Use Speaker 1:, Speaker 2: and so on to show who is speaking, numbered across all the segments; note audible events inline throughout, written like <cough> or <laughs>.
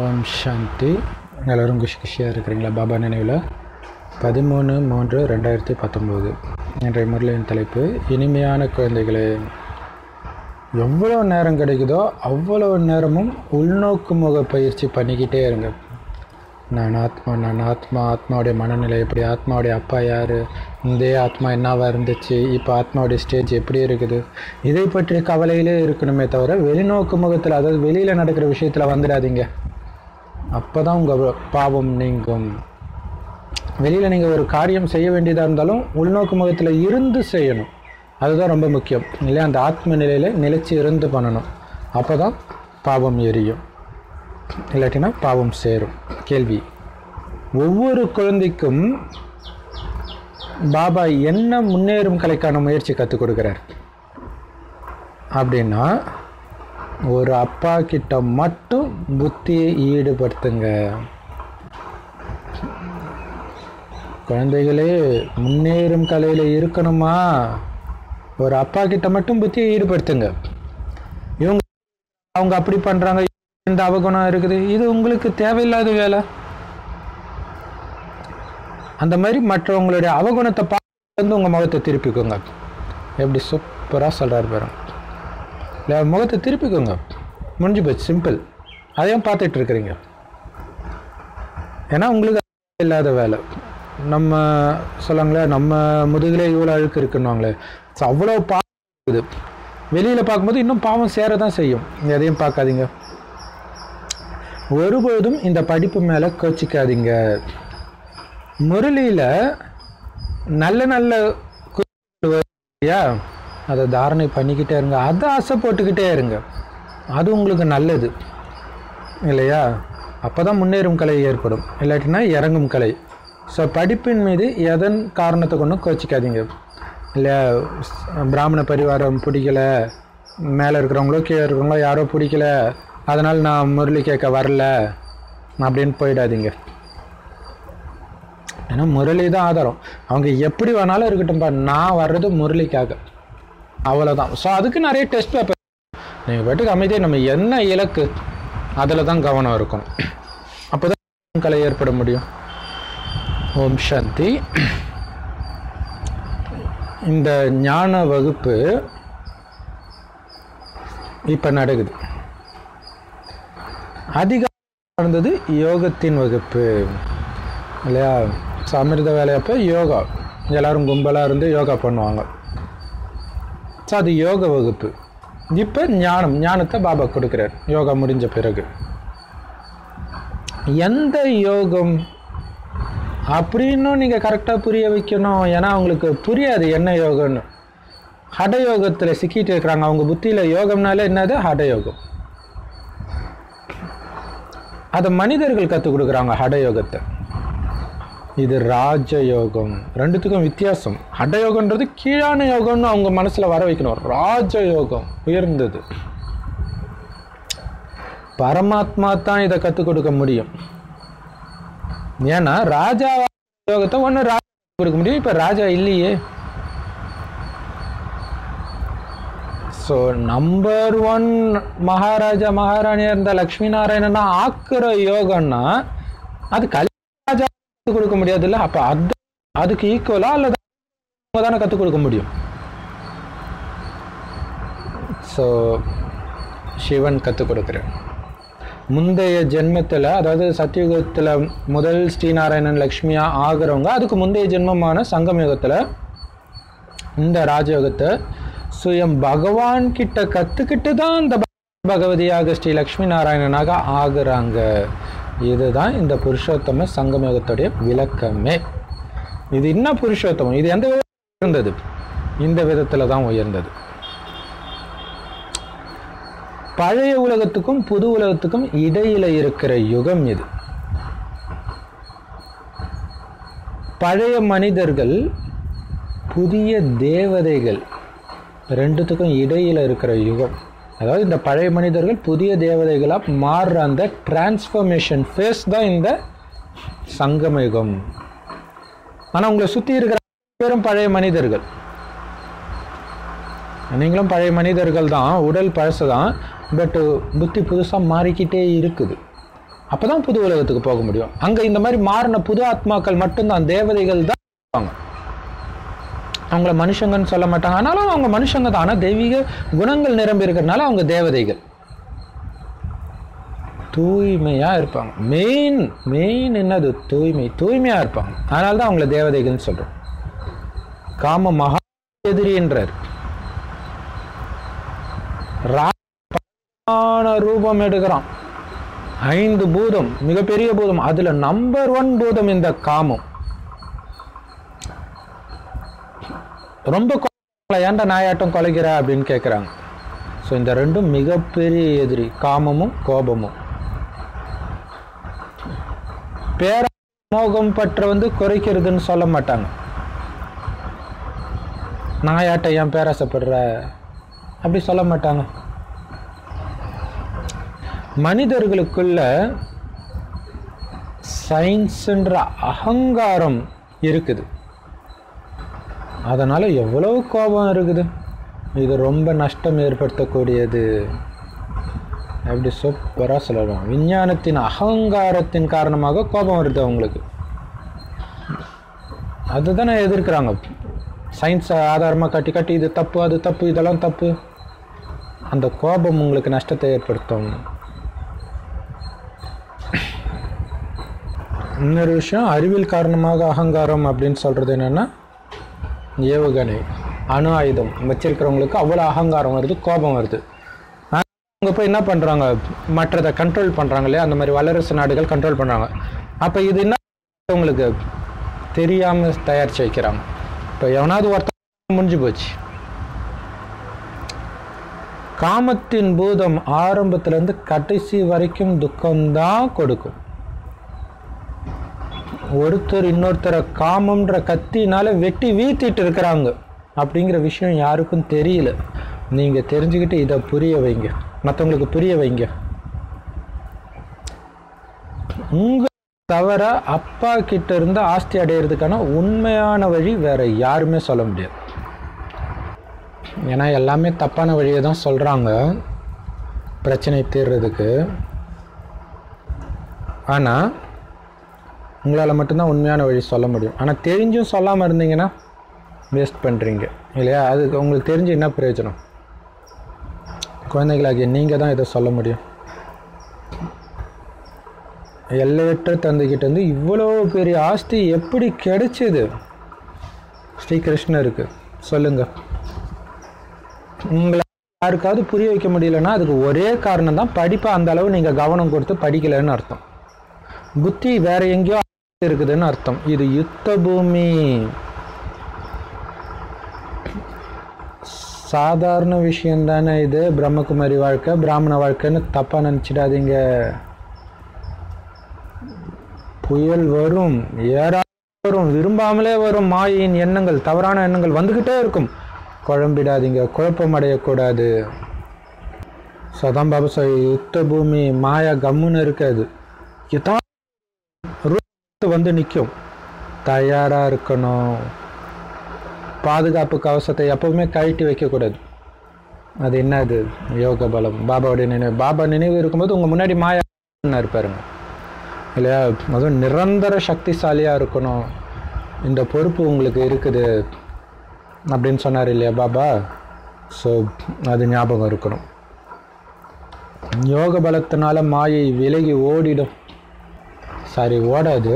Speaker 1: ஓம் சாந்தி. எல்லோரும் குஷி குஷியாக இருக்கிறீங்களா? பாபா நினைவில். பதிமூணு மூன்று ரெண்டாயிரத்தி பத்தொம்போது இன்றைய முரளியின் தலைப்பு இனிமையான குழந்தைகளே எவ்வளோ நேரம் கிடைக்குதோ அவ்வளோ நேரமும் உள்நோக்கு முக பயிற்சி பண்ணிக்கிட்டே இருங்க. நான் ஆத்மா நான் ஆத்மா ஆத்மாவுடைய மனநிலை எப்படி ஆத்மாவுடைய அப்பா யார் இந்த ஆத்மா என்னவா இருந்துச்சு இப்போ ஆத்மாவுடைய ஸ்டேஜ் எப்படி இருக்குது? இதை பற்றி கவலையிலே இருக்கணுமே தவிர வெளிநோக்கு முகத்தில் அதாவது வெளியில் நடக்கிற விஷயத்தில் வந்துடாதீங்க. அப்போ தான் உங்கள் பாவம் நீங்கும். வெளியில் நீங்கள் ஒரு காரியம் செய்ய வேண்டியதாக இருந்தாலும் உள்நோக்கு முகத்தில் இருந்து செய்யணும். அதுதான் ரொம்ப முக்கியம். இல்லையா? அந்த ஆத்ம நிலையில் நிலைச்சி இருந்து பண்ணணும். அப்போ தான் பாவம் எரியும். இல்லாட்டினா பாவம் சேரும். கேள்வி. ஒவ்வொரு குழந்தைக்கும் பாபா என்ன முன்னேறும் கலைக்கான முயற்சி கற்றுக் கொடுக்குறார்? அப்படின்னா ஒரு அப்பா கிட்ட மட்டும் புத்தியை ஈடுபடுத்துங்க. குழந்தைகளே முன்னேறும் கலையில் இருக்கணுமா? ஒரு அப்பா கிட்ட மட்டும் புத்தியை ஈடுபடுத்துங்க. இவங்க அவங்க அப்படி பண்ணுறாங்க இந்த அவகுணம் இருக்குது. இது உங்களுக்கு தேவையில்லாத வேலை. அந்த மாதிரி மற்றவங்களுடைய அவகுணத்தை பார்த்து வந்து உங்கள் முகத்தை திருப்பிக்கோங்க. எப்படி சூப்பராக சொல்றாரு பாருங்க. இல்லை முகத்தை திருப்பிக்கோங்க. முடிஞ்சு போச்சு சிம்பிள் அதையும் பார்த்துட்டு இருக்கிறீங்க. ஏன்னா உங்களுக்கு இல்லாத வேலை. நம்ம சொல்லாங்களே நம்ம முதுகிலே இவ்வளோ அழுக்கு இருக்குன்னுவாங்களே. ஸோ அவ்வளோ பாவம் வெளியில் பார்க்கும்போது இன்னும் பாவம் சேர தான் செய்யும் எதையும் பார்க்காதீங்க. ஒருபோதும் இந்த படிப்பு மேலே கோச்சிக்காதீங்க. முரளியில் நல்ல நல்ல குறியா அதை தாரணை பண்ணிக்கிட்டே இருங்க. அதை ஆசை போட்டுக்கிட்டே இருங்க. அது உங்களுக்கு நல்லது. இல்லையா? அப்போ தான் முன்னேறும் கலை ஏற்படும். இல்லாட்டினா இறங்கும் கலை. ஸோ படிப்பின் மீது எதன் காரணத்தை கொண்டும் கோச்சிக்காதீங்க. இல்லை பிராமண பரிவாரம் பிடிக்கல. மேலே இருக்கிறவங்களோ கீழே இருக்கிறவங்களோ யாரோ பிடிக்கல. அதனால் நான் முரளி கேட்க வரல. அப்படின்னு போயிடாதீங்க. ஏன்னா முரளி தான் ஆதாரம். அவங்க எப்படி வேணாலும் இருக்கட்டும்ப்பா நான் வர்றது முரளிக்காக. அவ்வளோதான் ஸோ அதுக்கு நிறைய டெஸ்ட் பேப்பர் நீங்கள் பாட்டுக்கு அமைதியாக நம்ம என்ன இலக்கு அதில் தான் கவனம் இருக்கும் அப்போ தான் கலை ஏற்பட முடியும். ஓம் சாந்தி இந்த ஞான வகுப்பு இப்போ நடக்குது. அதிகம் நடந்தது யோகத்தின் வகுப்பு. இல்லையா? சமிர்த வேலையப்போ யோகா. எல்லோரும் கும்பலாக இருந்து யோகா பண்ணுவாங்க. ஸோ அது யோக வகுப்பு. இப்போ ஞானம் ஞானத்தை பாபா கொடுக்குறார். யோகா முடிஞ்ச பிறகு. எந்த யோகம்? அப்படின்னும் நீங்கள் கரெக்டாக புரிய வைக்கணும். ஏன்னா அவங்களுக்கு புரியாது என்ன யோகம்னு. ஹட யோகத்தில் சிக்கிட்டு இருக்கிறாங்க. அவங்க புத்தியில் யோகம்னாலே என்னது? ஹடயோகம் அதை மனிதர்கள் கற்றுக் கொடுக்குறாங்க ஹட யோகத்தை. இது ராஜ யோகம் ரெண்டுத்துக்கும் வித்தியாசம். ஹடயோகன்றது கீழான யோகம்னு அவங்க மனசில் வர வைக்கணும். ராஜ யோகம் உயர்ந்தது. பரமாத்மா தான் இதை கற்றுக் கொடுக்க முடியும். ஏன்னா ராஜா யோகத்தை ஒன்று ராஜா கொடுக்க முடியும். இப்போ ராஜா இல்லையே. ஸோ நம்பர் ஒன் மகாராஜா மகாராணியாக இருந்த லக்ஷ்மி நாராயணனா ஆக்குற யோகம்னா அது கல் கற்றுக் கொடுக்க முடியாது இல்லை அப்போ அது அதுக்கு ஈக்குவலாக அல்லது அவங்க தானே கற்றுக் கொடுக்க முடியும்? ஸோ சிவன் கற்றுக் கொடுக்குறேன் முந்தைய ஜென்மத்தில் அதாவது சத்தியுகத்தில் முதல் ஸ்ரீநாராயணன் லக்ஷ்மியாக ஆகிறவங்க அதுக்கு முந்தைய ஜென்மமான சங்கம் யுகத்தில் இந்த ராஜயோகத்தை சுயம் பகவான் கிட்ட கற்றுக்கிட்டு தான் இந்த பகவதியாக ஸ்ரீ லக்ஷ்மி நாராயணனாக ஆகுறாங்க. இதுதான் இந்த புருஷோத்தம சங்கமயோகத்துடைய விளக்கமே. இது என்ன புருஷோத்தமம்? இது எந்த விதத்தில் உயர்ந்தது? இந்த விதத்தில் தான் உயர்ந்தது. பழைய உலகத்துக்கும் புது உலகத்துக்கும் இடையில இருக்கிற யுகம் இது. பழைய மனிதர்கள் புதிய தேவதைகள் ரெண்டுத்துக்கும் இடையில இருக்கிற யுகம். அதாவது இந்த பழைய மனிதர்கள் புதிய தேவதைகளாக மாறுற அந்த டிரான்ஸ்ஃபர்மேஷன் ஃபேஸ் தான் இந்த சங்கமயுகம். ஆனால் உங்களை சுற்றி இருக்கிற பேரும் பழைய மனிதர்கள். நீங்களும் பழைய மனிதர்கள் தான் உடல் பழசு தான் பட்டு புத்தி புதுசாக மாறிக்கிட்டே இருக்குது. அப்போ தான் புது உலகத்துக்கு போக முடியும். அங்கே இந்த மாதிரி மாறின புது ஆத்மாக்கள் மட்டும்தான் தேவதைகள் தான் இருப்பாங்க. அவங்கள மனுஷங்கன்னு சொல்ல மாட்டாங்க. ஆனாலும் அவங்க மனுஷங்க தான். ஆனால் தெய்வீக குணங்கள் நிரம்பி இருக்கிறதுனால அவங்க தேவதைகள். தூய்மையாக இருப்பாங்க. மெயின் மெயின் என்னது? தூய்மை தூய்மையாக இருப்பாங்க. அதனால தான் அவங்கள தேவதைகள்னு சொல்கிறோம் காம மகா எதிரின்றார் ரூபம் எடுக்கிறான். ஐந்து பூதம் மிகப்பெரிய பூதம். அதுல நம்பர் ஒன் பூதம் இந்த காமம். ரொம்ப ஏன்டா நாயாட்டம் கொலைக்கிற? அப்படின்னு கேட்குறாங்க ஸோ இந்த ரெண்டும் மிகப்பெரிய எதிரி காமமும் கோபமும். பேர மோகம் பற்ற வந்து குறைக்கிறதுன்னு சொல்ல மாட்டாங்க. நாயாட்டம் ஏன் பேராசைப்படுற? அப்படி சொல்ல மாட்டாங்க. மனிதர்களுக்குள்ள சயின்ஸுன்ற அகங்காரம் இருக்குது. அதனால் எவ்வளவு கோபம் இருக்குது? இது ரொம்ப நஷ்டம் ஏற்படுத்தக்கூடியது. அப்படி சூப்பராக சொல்லலாம். விஞ்ஞானத்தின் அகங்காரத்தின் காரணமாக கோபம் வருது அவங்களுக்கு. அதுதானே எதிர்க்கிறாங்க. சயின்ஸை ஆதாரமாக கட்டி காட்டி இது தப்பு அது தப்பு இதெல்லாம் தப்பு. அந்த கோபம் உங்களுக்கு நஷ்டத்தை ஏற்படுத்தும். இன்னொரு விஷயம் அறிவியல் காரணமாக அகங்காரம் அப்படின்னு சொல்கிறது என்னென்னா ஏவுகணை அணு ஆயுதம் வச்சிருக்கிறவங்களுக்கு அவ்வளோ அகங்காரம் வருது கோபம் வருது. அவங்க போய் என்ன பண்ணுறாங்க மற்றதை கண்ட்ரோல் பண்ணுறாங்க இல்லையா? அந்த மாதிரி வல்லரசு நாடுகள் கண்ட்ரோல் பண்ணுறாங்க அப்போ இது என்ன உங்களுக்கு? தெரியாமல் தயாரித்து வைக்கிறாங்க. இப்போ எவனாவது ஒருத்தர் முடிஞ்சு போச்சு. காமத்தின் பூதம் ஆரம்பத்திலேருந்து கடைசி வரைக்கும் துக்கம்தான் கொடுக்கும். ஒருத்தர் இன்னொருத்தரை காமம்ன்ற கத்தினால வெட்டி வீழ்த்திட்டு இருக்கிறாங்க. அப்படிங்கிற விஷயம் யாருக்கும் தெரியல. நீங்கள் தெரிஞ்சுக்கிட்டு இதை புரிய வைங்க. மற்றவங்களுக்கு புரிய வைங்க. உங்கள் தவிர அப்பா கிட்ட இருந்து ஆஸ்தி அடையிறதுக்கான உண்மையான வழி வேற யாருமே சொல்ல முடியாது. ஏன்னா எல்லாமே தப்பான வழியை தான் சொல்கிறாங்க பிரச்சனை தீர்றதுக்கு. ஆனால் உங்களால் மட்டும்தான் உண்மையான வழி சொல்ல முடியும். ஆனால் தெரிஞ்சும் சொல்லாமல் இருந்தீங்கன்னா வேஸ்ட் பண்ணுறீங்க இல்லையா? அதுக்கு உங்களுக்கு தெரிஞ்சு என்ன பிரயோஜனம்? குழந்தைகளாகிய நீங்கள் தான் இதை சொல்ல முடியும். எல்லையற்ற தந்தைகிட்ட வந்து இவ்வளோ பெரிய ஆஸ்தி எப்படி கிடைச்சிது? ஸ்ரீகிருஷ்ணருக்கு. சொல்லுங்க. உங்களை யாருக்காவது புரிய வைக்க முடியலன்னா அதுக்கு ஒரே காரணம் தான் படிப்பை அந்த அளவு நீங்கள் கவனம் கொடுத்து படிக்கலைன்னு அர்த்தம். புத்தி வேற எங்கேயோ இருக்குதுன்னு அர்த்தம். இது யுத்த பூமி சாதாரண விஷயம் தானே இது. பிரம்மகுமாரி வாழ்க்கை பிராமண வாழ்க்கைன்னு தப்பாக நினச்சிடாதீங்க. புயல் வரும் ஏறா வரும் விரும்பாமலே வரும். மாயின் எண்ணங்கள் தவறான எண்ணங்கள் வந்துக்கிட்டே இருக்கும். குழம்பிடாதீங்க குழப்பம் அடையக்கூடாது. சதாம் பாபு சாஹி யுத்த பூமி மாயா கம்முன்னு இருக்காது எதா வந்து நிற்கும் தயாராக இருக்கணும். பாதுகாப்பு கவசத்தை எப்போவுமே கழட்டி வைக்கக்கூடாது. அது என்னது? யோக பலம். பாபாவுடைய நினைவு. பாபா நினைவு இருக்கும்போது உங்கள் முன்னாடி மாயா இருப்பாருங்க இல்லையா? அதுவும் நிரந்தர சக்திசாலியாக இருக்கணும். இந்த பொறுப்பு உங்களுக்கு இருக்குது அப்படின்னு சொன்னார் இல்லையா பாபா? ஸோ அது ஞாபகம் இருக்கணும். யோக பலத்தினால மாயை விலகி ஓடிடும். சாரி ஓடாது.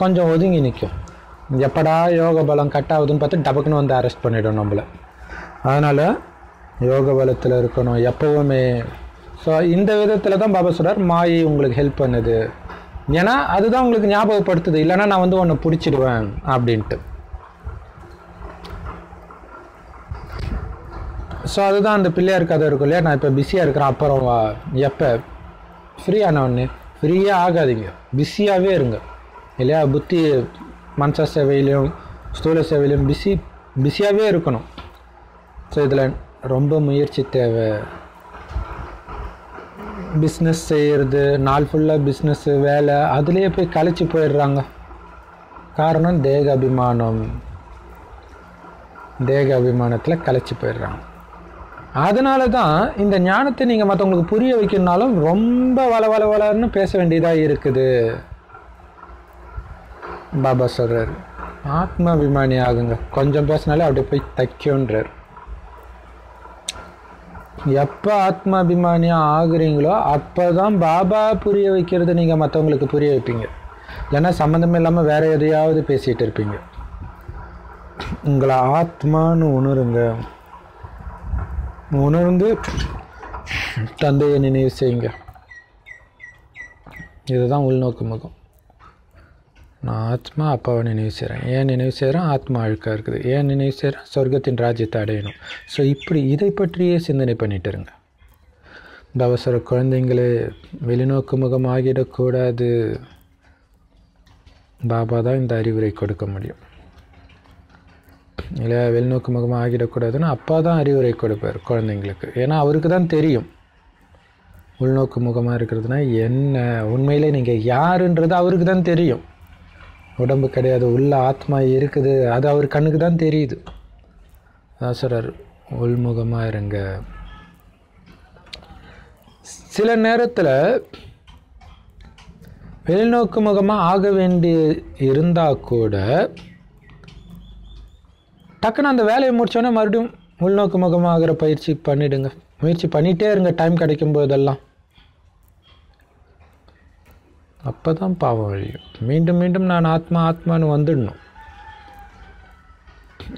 Speaker 1: கொஞ்சம் ஒதுங்கி நிற்கும் எப்படா யோக பலம் கட் ஆகுதுன்னு பார்த்து டபக்குன்னு வந்து அரெஸ்ட் பண்ணிவிடும் நம்மளை. அதனால் யோக பலத்தில் இருக்கணும் எப்போவுமே. ஸோ இந்த விதத்தில் தான் பாபா சொல்கிறார் மாயை உங்களுக்கு ஹெல்ப் பண்ணுது. ஏன்னா அதுதான் உங்களுக்கு ஞாபகப்படுத்துது. இல்லைன்னா நான் வந்து ஒன்று பிடிச்சிடுவேன் அப்படின்ட்டு. ஸோ அதுதான் அந்த பிள்ளையார் கதை இருக்கும் இல்லையா? நான் இப்போ பிஸியாக இருக்கிறேன். அப்புறம் வா எப்போ? ஃப்ரீயான ஒன்று ஃப்ரீயாக ஆகாதீங்க. பிஸியாகவே இருங்க. இல்லையா? புத்தி மனச சேவையிலையும் ஸ்தூல சேவையிலையும் பிஸி பிஸியாகவே இருக்கணும். ஸோ இதில் ரொம்ப முயற்சி தேவை. பிஸ்னஸ் செய்கிறது நாள் ஃபுல்லாக பிஸ்னஸ்ஸு வேலை அதுலேயே போய் கழிச்சு போயிடுறாங்க. காரணம் தேக அபிமானம். தேக அபிமானத்தில் கழிச்சு போயிடுறாங்க. அதனால தான் இந்த ஞானத்தை நீங்கள் மற்றவங்களுக்கு புரிய வைக்கணுனாலும் ரொம்ப வள வள வளர்னு பேச வேண்டியதாக இருக்குது. பாபா சொல்கிறார் ஆத்மாபிமானி ஆகுங்க. கொஞ்சம் பேசினாலே அப்படியே போய் தைக்கும்ன்றார். எப்போ ஆத்மாபிமானியாக ஆகுறீங்களோ அப்போ தான் பாபா புரிய வைக்கிறது நீங்கள் மற்றவங்களுக்கு புரிய வைப்பீங்க. இல்லைன்னா சம்மந்தம் இல்லாமல் வேறு எதையாவது பேசிகிட்டு இருப்பீங்க. உங்களை ஆத்மான்னு உணருங்க. உணர்ந்து தந்தையை நினைவு செய்யுங்க. இதுதான் உள்நோக்கு முகம். நான் ஆத்மா அப்பாவை நினைவு செய்கிறேன் ஏன் நினைவு செய்கிறேன் ஆத்மா அழுக்காக இருக்குது. ஏன் நினைவு செய்கிறேன் சொர்க்கத்தின் ராஜ்யத்தை அடையணும். ஸோ இப்படி இதை பற்றியே சிந்தனை பண்ணிட்டு இருங்க. இந்த அவசர குழந்தைங்களே வெளிநோக்கு முகம் ஆகிடக்கூடாது. பாபா தான் இந்த அறிவுரை கொடுக்க முடியும். இல்லை வெளிநோக்கு முகமாக ஆகிடக்கூடாதுன்னு அப்பா தான் அறிவுரை கொடுப்பார் குழந்தைங்களுக்கு. ஏன்னா அவருக்கு தான் தெரியும். உள்நோக்கு முகமாக இருக்கிறதுனா என்ன? உண்மையிலே நீங்கள் யாருன்றது அவருக்கு தான் தெரியும். உடம்பு கிடையாது உள்ள ஆத்மா இருக்குது அது அவர் கண்ணுக்கு தான் தெரியுது. அதான் சொல்கிறார் உள்முகமாக இருங்க. சில நேரத்தில் வெளிநோக்கு முகமாக ஆக வேண்டி இருந்தால் கூட டக்குன்னு அந்த வேலையை முடிச்சோன்னே மறுபடியும் உள்நோக்கு முகமாகிற பயிற்சி பண்ணிடுங்க. முயற்சி பண்ணிகிட்டே இருங்க டைம் கிடைக்கும் போதெல்லாம் அப்போ தான் பாவம் அழியும். மீண்டும் மீண்டும் நான் ஆத்மா ஆத்மான்னு வந்துடணும்.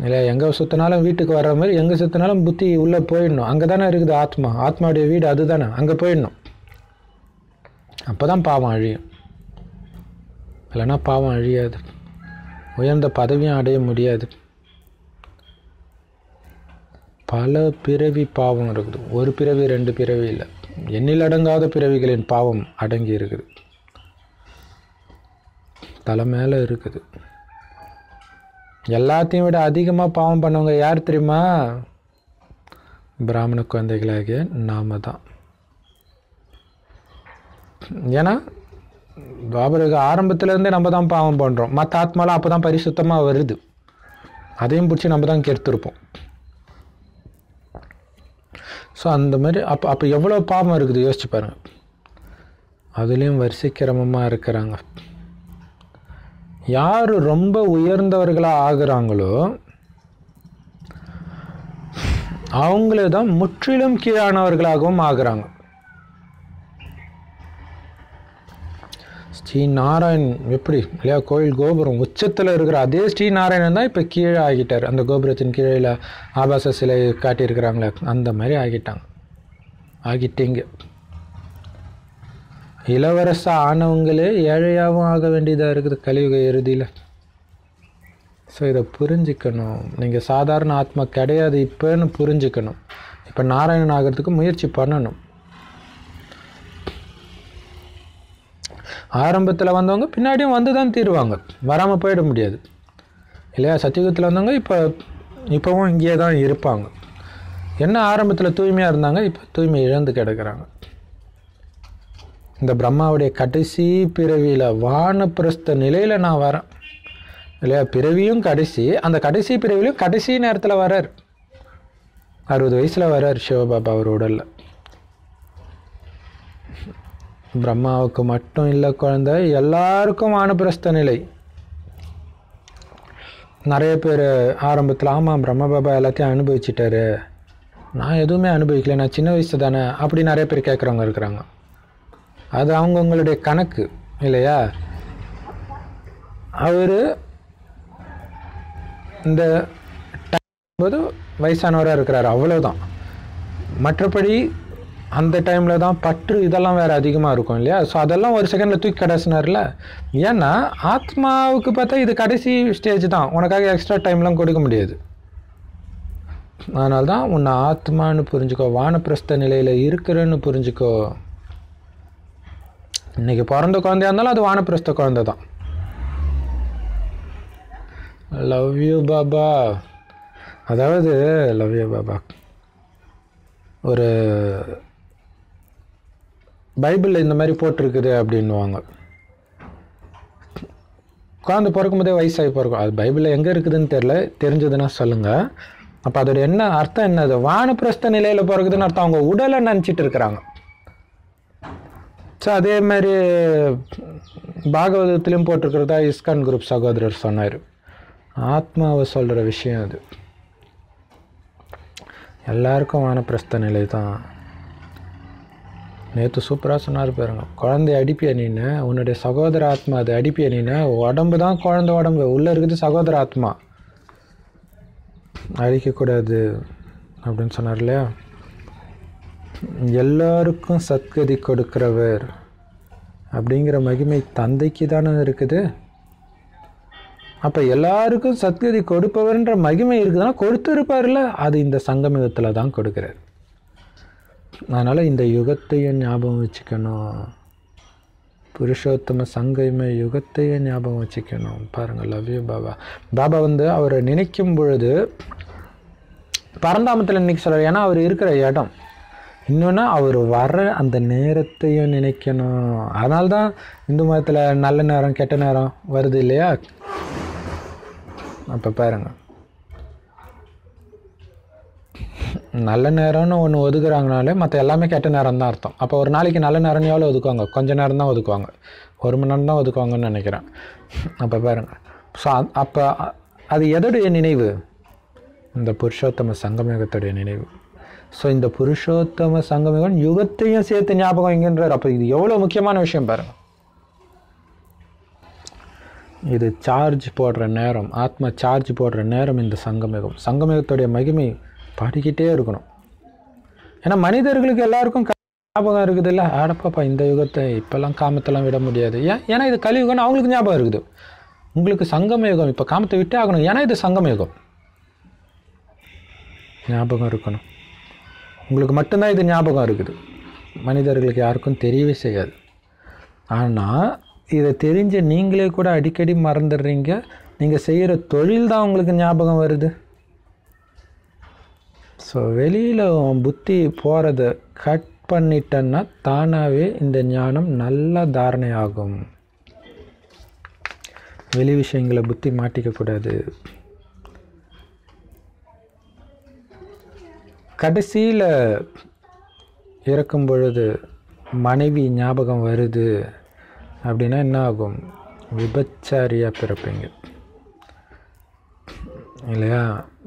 Speaker 1: இல்லை எங்கே சுற்றினாலும் வீட்டுக்கு வர்ற மாதிரி எங்கே சுற்றினாலும் புத்தி உள்ளே போயிடணும். அங்கே தானே இருக்குது ஆத்மா. ஆத்மாவுடைய வீடு அதுதானே. அங்கே போயிடணும். அப்போ தான் பாவம் அழியும். இல்லைன்னா பாவம் அழியாது. உயர்ந்த பதவியும் அடைய முடியாது. பல பிறவி பாவம் இருக்குது. ஒரு பிறவி ரெண்டு பிறவி இல்லை. எண்ணில் அடங்காத பிறவிகளின் பாவம் அடங்கி இருக்குது. தலை மேலே இருக்குது. எல்லாத்தையும் விட அதிகமாக பாவம் பண்ணவங்க யார் தெரியுமா? பிராமண குழந்தைகளாகிய நாம தான். ஏன்னா பாபருக்கு ஆரம்பத்துலேருந்தே நம்ம தான் பாவம் பண்ணுறோம் மற்ற ஆத்மாலாம் அப்போ தான் பரிசுத்தமாக வருது. அதையும் பிடிச்சி நம்ம தான் கெடுத்துருப்போம். ஸோ அந்த மாதிரி அப்போ அப்போ எவ்வளோ பாவம் இருக்குது? யோசிச்சு பாருங்கள் அதுலேயும் வரிசை கிரமமாக இருக்கிறாங்க. யார் ரொம்ப உயர்ந்தவர்களாக ஆகுறாங்களோ அவங்களே தான் முற்றிலும் கீழானவர்களாகவும் ஆகுறாங்க. ஸ்ரீ நாராயண் எப்படி இல்லையா கோயில் கோபுரம் உச்சத்தில் இருக்கிற அதே ஸ்ரீ நாராயணன் தான் இப்போ கீழே ஆகிட்டார். அந்த கோபுரத்தின் கீழே ஆபாச சிலை காட்டியிருக்கிறாங்களே அந்த மாதிரி ஆகிட்டாங்க. ஆகிட்டீங்க. இளவரச ஆனவங்களே ஏழையாகவும் ஆக வேண்டியதாக இருக்குது கலியுக இறுதியில். ஸோ இதை புரிஞ்சுக்கணும். நீங்கள் சாதாரண ஆத்மா கிடையாது இப்போன்னு புரிஞ்சுக்கணும். இப்போ நாராயணன் ஆகிறதுக்கு முயற்சி பண்ணணும். ஆரம்பத்தில் வந்தவங்க பின்னாடியும் வந்து தான் தீருவாங்க. வராமல் போயிட முடியாது. இல்லையா? சத்தியுகத்தில் வந்தவங்க இப்போ இப்போவும் இங்கேயே தான் இருப்பாங்க. என்ன ஆரம்பத்தில் தூய்மையாக இருந்தாங்க? இப்போ தூய்மை இழந்து கிடக்கிறாங்க. இந்த பிரம்மாவுடைய கடைசி பிறவியில் வானப்பிரஸ்த நிலையில் நான் வரேன். இல்லையா? பிறவியும் கடைசி அந்த கடைசி பிறவிலையும் கடைசி நேரத்தில் வரார் அறுபது வயசில் வரார் சிவபாபா அவர் உடலில். பிரம்மாவுக்கு மட்டும் இல்லை குழந்தை. எல்லாருக்கும் வானப்பிரஸ்த நிலை. நிறைய பேர் ஆரம்பத்தில் ஆமாம் பிரம்மபாபா எல்லாத்தையும் அனுபவிச்சிட்டாரு. நான் எதுவுமே அனுபவிக்கல நான் சின்ன வயசு தானே அப்படி நிறைய பேர் கேட்குறவங்க இருக்கிறாங்க. அது அவங்கவுங்களுடைய கணக்கு இல்லையா? அவர் இந்த போது வயசானவராக இருக்கிறார் அவ்வளோதான் மற்றபடி அந்த டைமில் தான் பற்று இதெல்லாம் வேறு அதிகமாக இருக்கும் இல்லையா? ஸோ அதெல்லாம் ஒரு செகண்டில் தூக்கி கடைசினார்ல. ஏன்னா ஆத்மாவுக்கு பார்த்தா இது கடைசி ஸ்டேஜ் தான். உனக்காக எக்ஸ்ட்ரா டைம்லாம் கொடுக்க முடியாது. அதனால தான் உன்னை ஆத்மான்னு புரிஞ்சுக்கோ வானப்பிரஸ்த நிலையில் இருக்கிறேன்னு புரிஞ்சுக்கோ. இன்னைக்கு பிறந்த குழந்தையா இருந்தாலும் அது வானப்பிரஸ்த குழந்தை தான். லவ் யூ பாபா அதாவது லவ் யூ பாபா ஒரு பைபிளில் இந்த மாதிரி போட்டிருக்குது அப்படின்வாங்க உட்காந்து பிறக்கும் போதே வயசாகி பிறக்கும். அது பைபிளில் எங்கே இருக்குதுன்னு தெரில தெரிஞ்சதுன்னா சொல்லுங்கள் அப்போ அதோட என்ன அர்த்தம் என்னது வானப்பிரஸ்த நிலையில் பிறகுதுன்னு அர்த்தம். அவங்க உடலை நினச்சிட்டு இருக்கிறாங்க. ஸோ அதே மாதிரி பாகவதத்திலையும் போட்டிருக்கிறதா இஸ்கான் குரூப் சகோதரர் சொன்னார். ஆத்மாவை சொல்கிற விஷயம் அது. எல்லாருக்கும் வானப்பிரஸ்த நிலை தான். நேற்று சூப்பராக சொன்னார் பாருங்க. குழந்தைய அடிப்பிய நீனு? உன்னுடைய சகோதர ஆத்மா அது அடிப்பிய நீனு? உடம்பு தான் குழந்த உடம்பு. உள்ளே இருக்குது சகோதர ஆத்மா. அழிக்கக்கூடாது அப்படின்னு சொன்னார் இல்லையா? எல்லாருக்கும் சத்கதி கொடுக்கிறவர் அப்படிங்கிற மகிமை தந்தைக்கு தானே இருக்குது. அப்போ எல்லாருக்கும் சத்கதி கொடுப்பவர்ன்ற மகிமை இருக்குதுன்னா கொடுத்துருப்பார்ல அது இந்த சங்கமிகத்தில் தான் கொடுக்குறார். அதனால் இந்த யுகத்தையும் ஞாபகம் வச்சுக்கணும். புருஷோத்தம சங்கைமை யுகத்தையும் ஞாபகம் வச்சுக்கணும். பாருங்கள் லவ் யூ பாபா. பாபா வந்து அவரை நினைக்கும் பொழுது பரந்தாமத்தில் இன்னைக்கு சொல்கிறார் ஏன்னா அவர் இருக்கிற இடம். இன்னொன்று அவர் வர்ற அந்த நேரத்தையும் நினைக்கணும். அதனால தான் இந்து மதத்தில் நல்ல நேரம் கெட்ட நேரம் வருது இல்லையா? அப்போ பாருங்கள் நல்ல நேரம்னு ஒன்று ஒதுக்குறாங்கனாலே மற்ற எல்லாமே கெட்ட நேரம் தான் அர்த்தம். அப்போ ஒரு நாளைக்கு நல்ல நேரம் எவ்வளோ ஒதுக்குவாங்க. கொஞ்ச நேரம் தான் ஒதுக்குவாங்க. ஒரு மணி நேரம் தான் ஒதுக்குவாங்கன்னு நினைக்கிறேன். அப்போ பாருங்கள் ஸோ அப்போ அது எதோடைய நினைவு? இந்த புருஷோத்தம சங்கமேகத்துடைய நினைவு. ஸோ இந்த புருஷோத்தம சங்கமேகம் யுகத்தையும் சேர்த்து ஞாபகம் எங்கன்றார் அப்போ இது எவ்வளோ முக்கியமான விஷயம் பாருங்கள் இது சார்ஜ் போடுற நேரம் ஆத்மா சார்ஜ் போடுற நேரம் இந்த சங்கமேகம் சங்கமேகத்துடைய மகிமை பாடிக்கிட்டே இருக்கணும். ஏன்னா மனிதர்களுக்கு எல்லாருக்கும் ஞாபகம் இருக்குது இல்லை ஆடப்பாப்பா இந்த யுகத்தை இப்போல்லாம் காமத்தெல்லாம் விட முடியாது. ஏன்? ஏன்னா இது கலியுகம்னு அவங்களுக்கு ஞாபகம் இருக்குது. உங்களுக்கு சங்கமயுகம் இப்போ காமத்தை விட்டே ஆகணும். ஏன்னா இது சங்கமயுகம் ஞாபகம் இருக்கணும். உங்களுக்கு மட்டும்தான் இது ஞாபகம் இருக்குது. மனிதர்களுக்கு யாருக்கும் தெரியவே செய்யாது. ஆனால் இதை தெரிஞ்ச நீங்களே கூட அடிக்கடி மறந்துடுறீங்க. நீங்கள் செய்கிற தொழில் தான் உங்களுக்கு ஞாபகம் வருது. ஸோ வெளியில் புத்தி போகிறத கட் பண்ணிட்டேன்னா தானாகவே இந்த ஞானம் நல்ல தாரணையாகும். வெளி விஷயங்களை புத்தி மாட்டிக்கக்கூடாது கடைசியில் இறக்கும் பொழுது மனைவி ஞாபகம் வருது அப்படின்னா என்ன ஆகும்? விபச்சாரியாக பிறப்பீங்க. இல்லையா?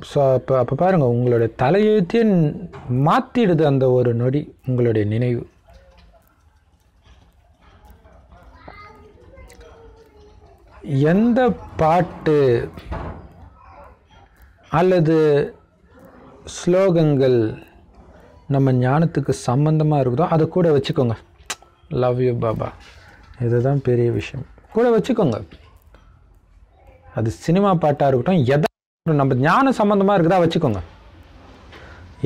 Speaker 1: ஸோ அப்போ அப்போ பாருங்கள் உங்களுடைய தலையெழுத்தையே மாற்றிடுது அந்த ஒரு நொடி உங்களுடைய நினைவு. எந்த பாட்டு அல்லது ஸ்லோகங்கள் நம்ம ஞானத்துக்கு சம்பந்தமாக இருக்குதோ அதை கூட வச்சுக்கோங்க. லவ் யூ பாபா இதுதான் பெரிய விஷயம். கூட வச்சுக்கோங்க. அது சினிமா பாட்டாக இருக்கட்டும் எதை நம்ம ஞான சம்மந்தமாக இருக்குதா வச்சுக்கோங்க.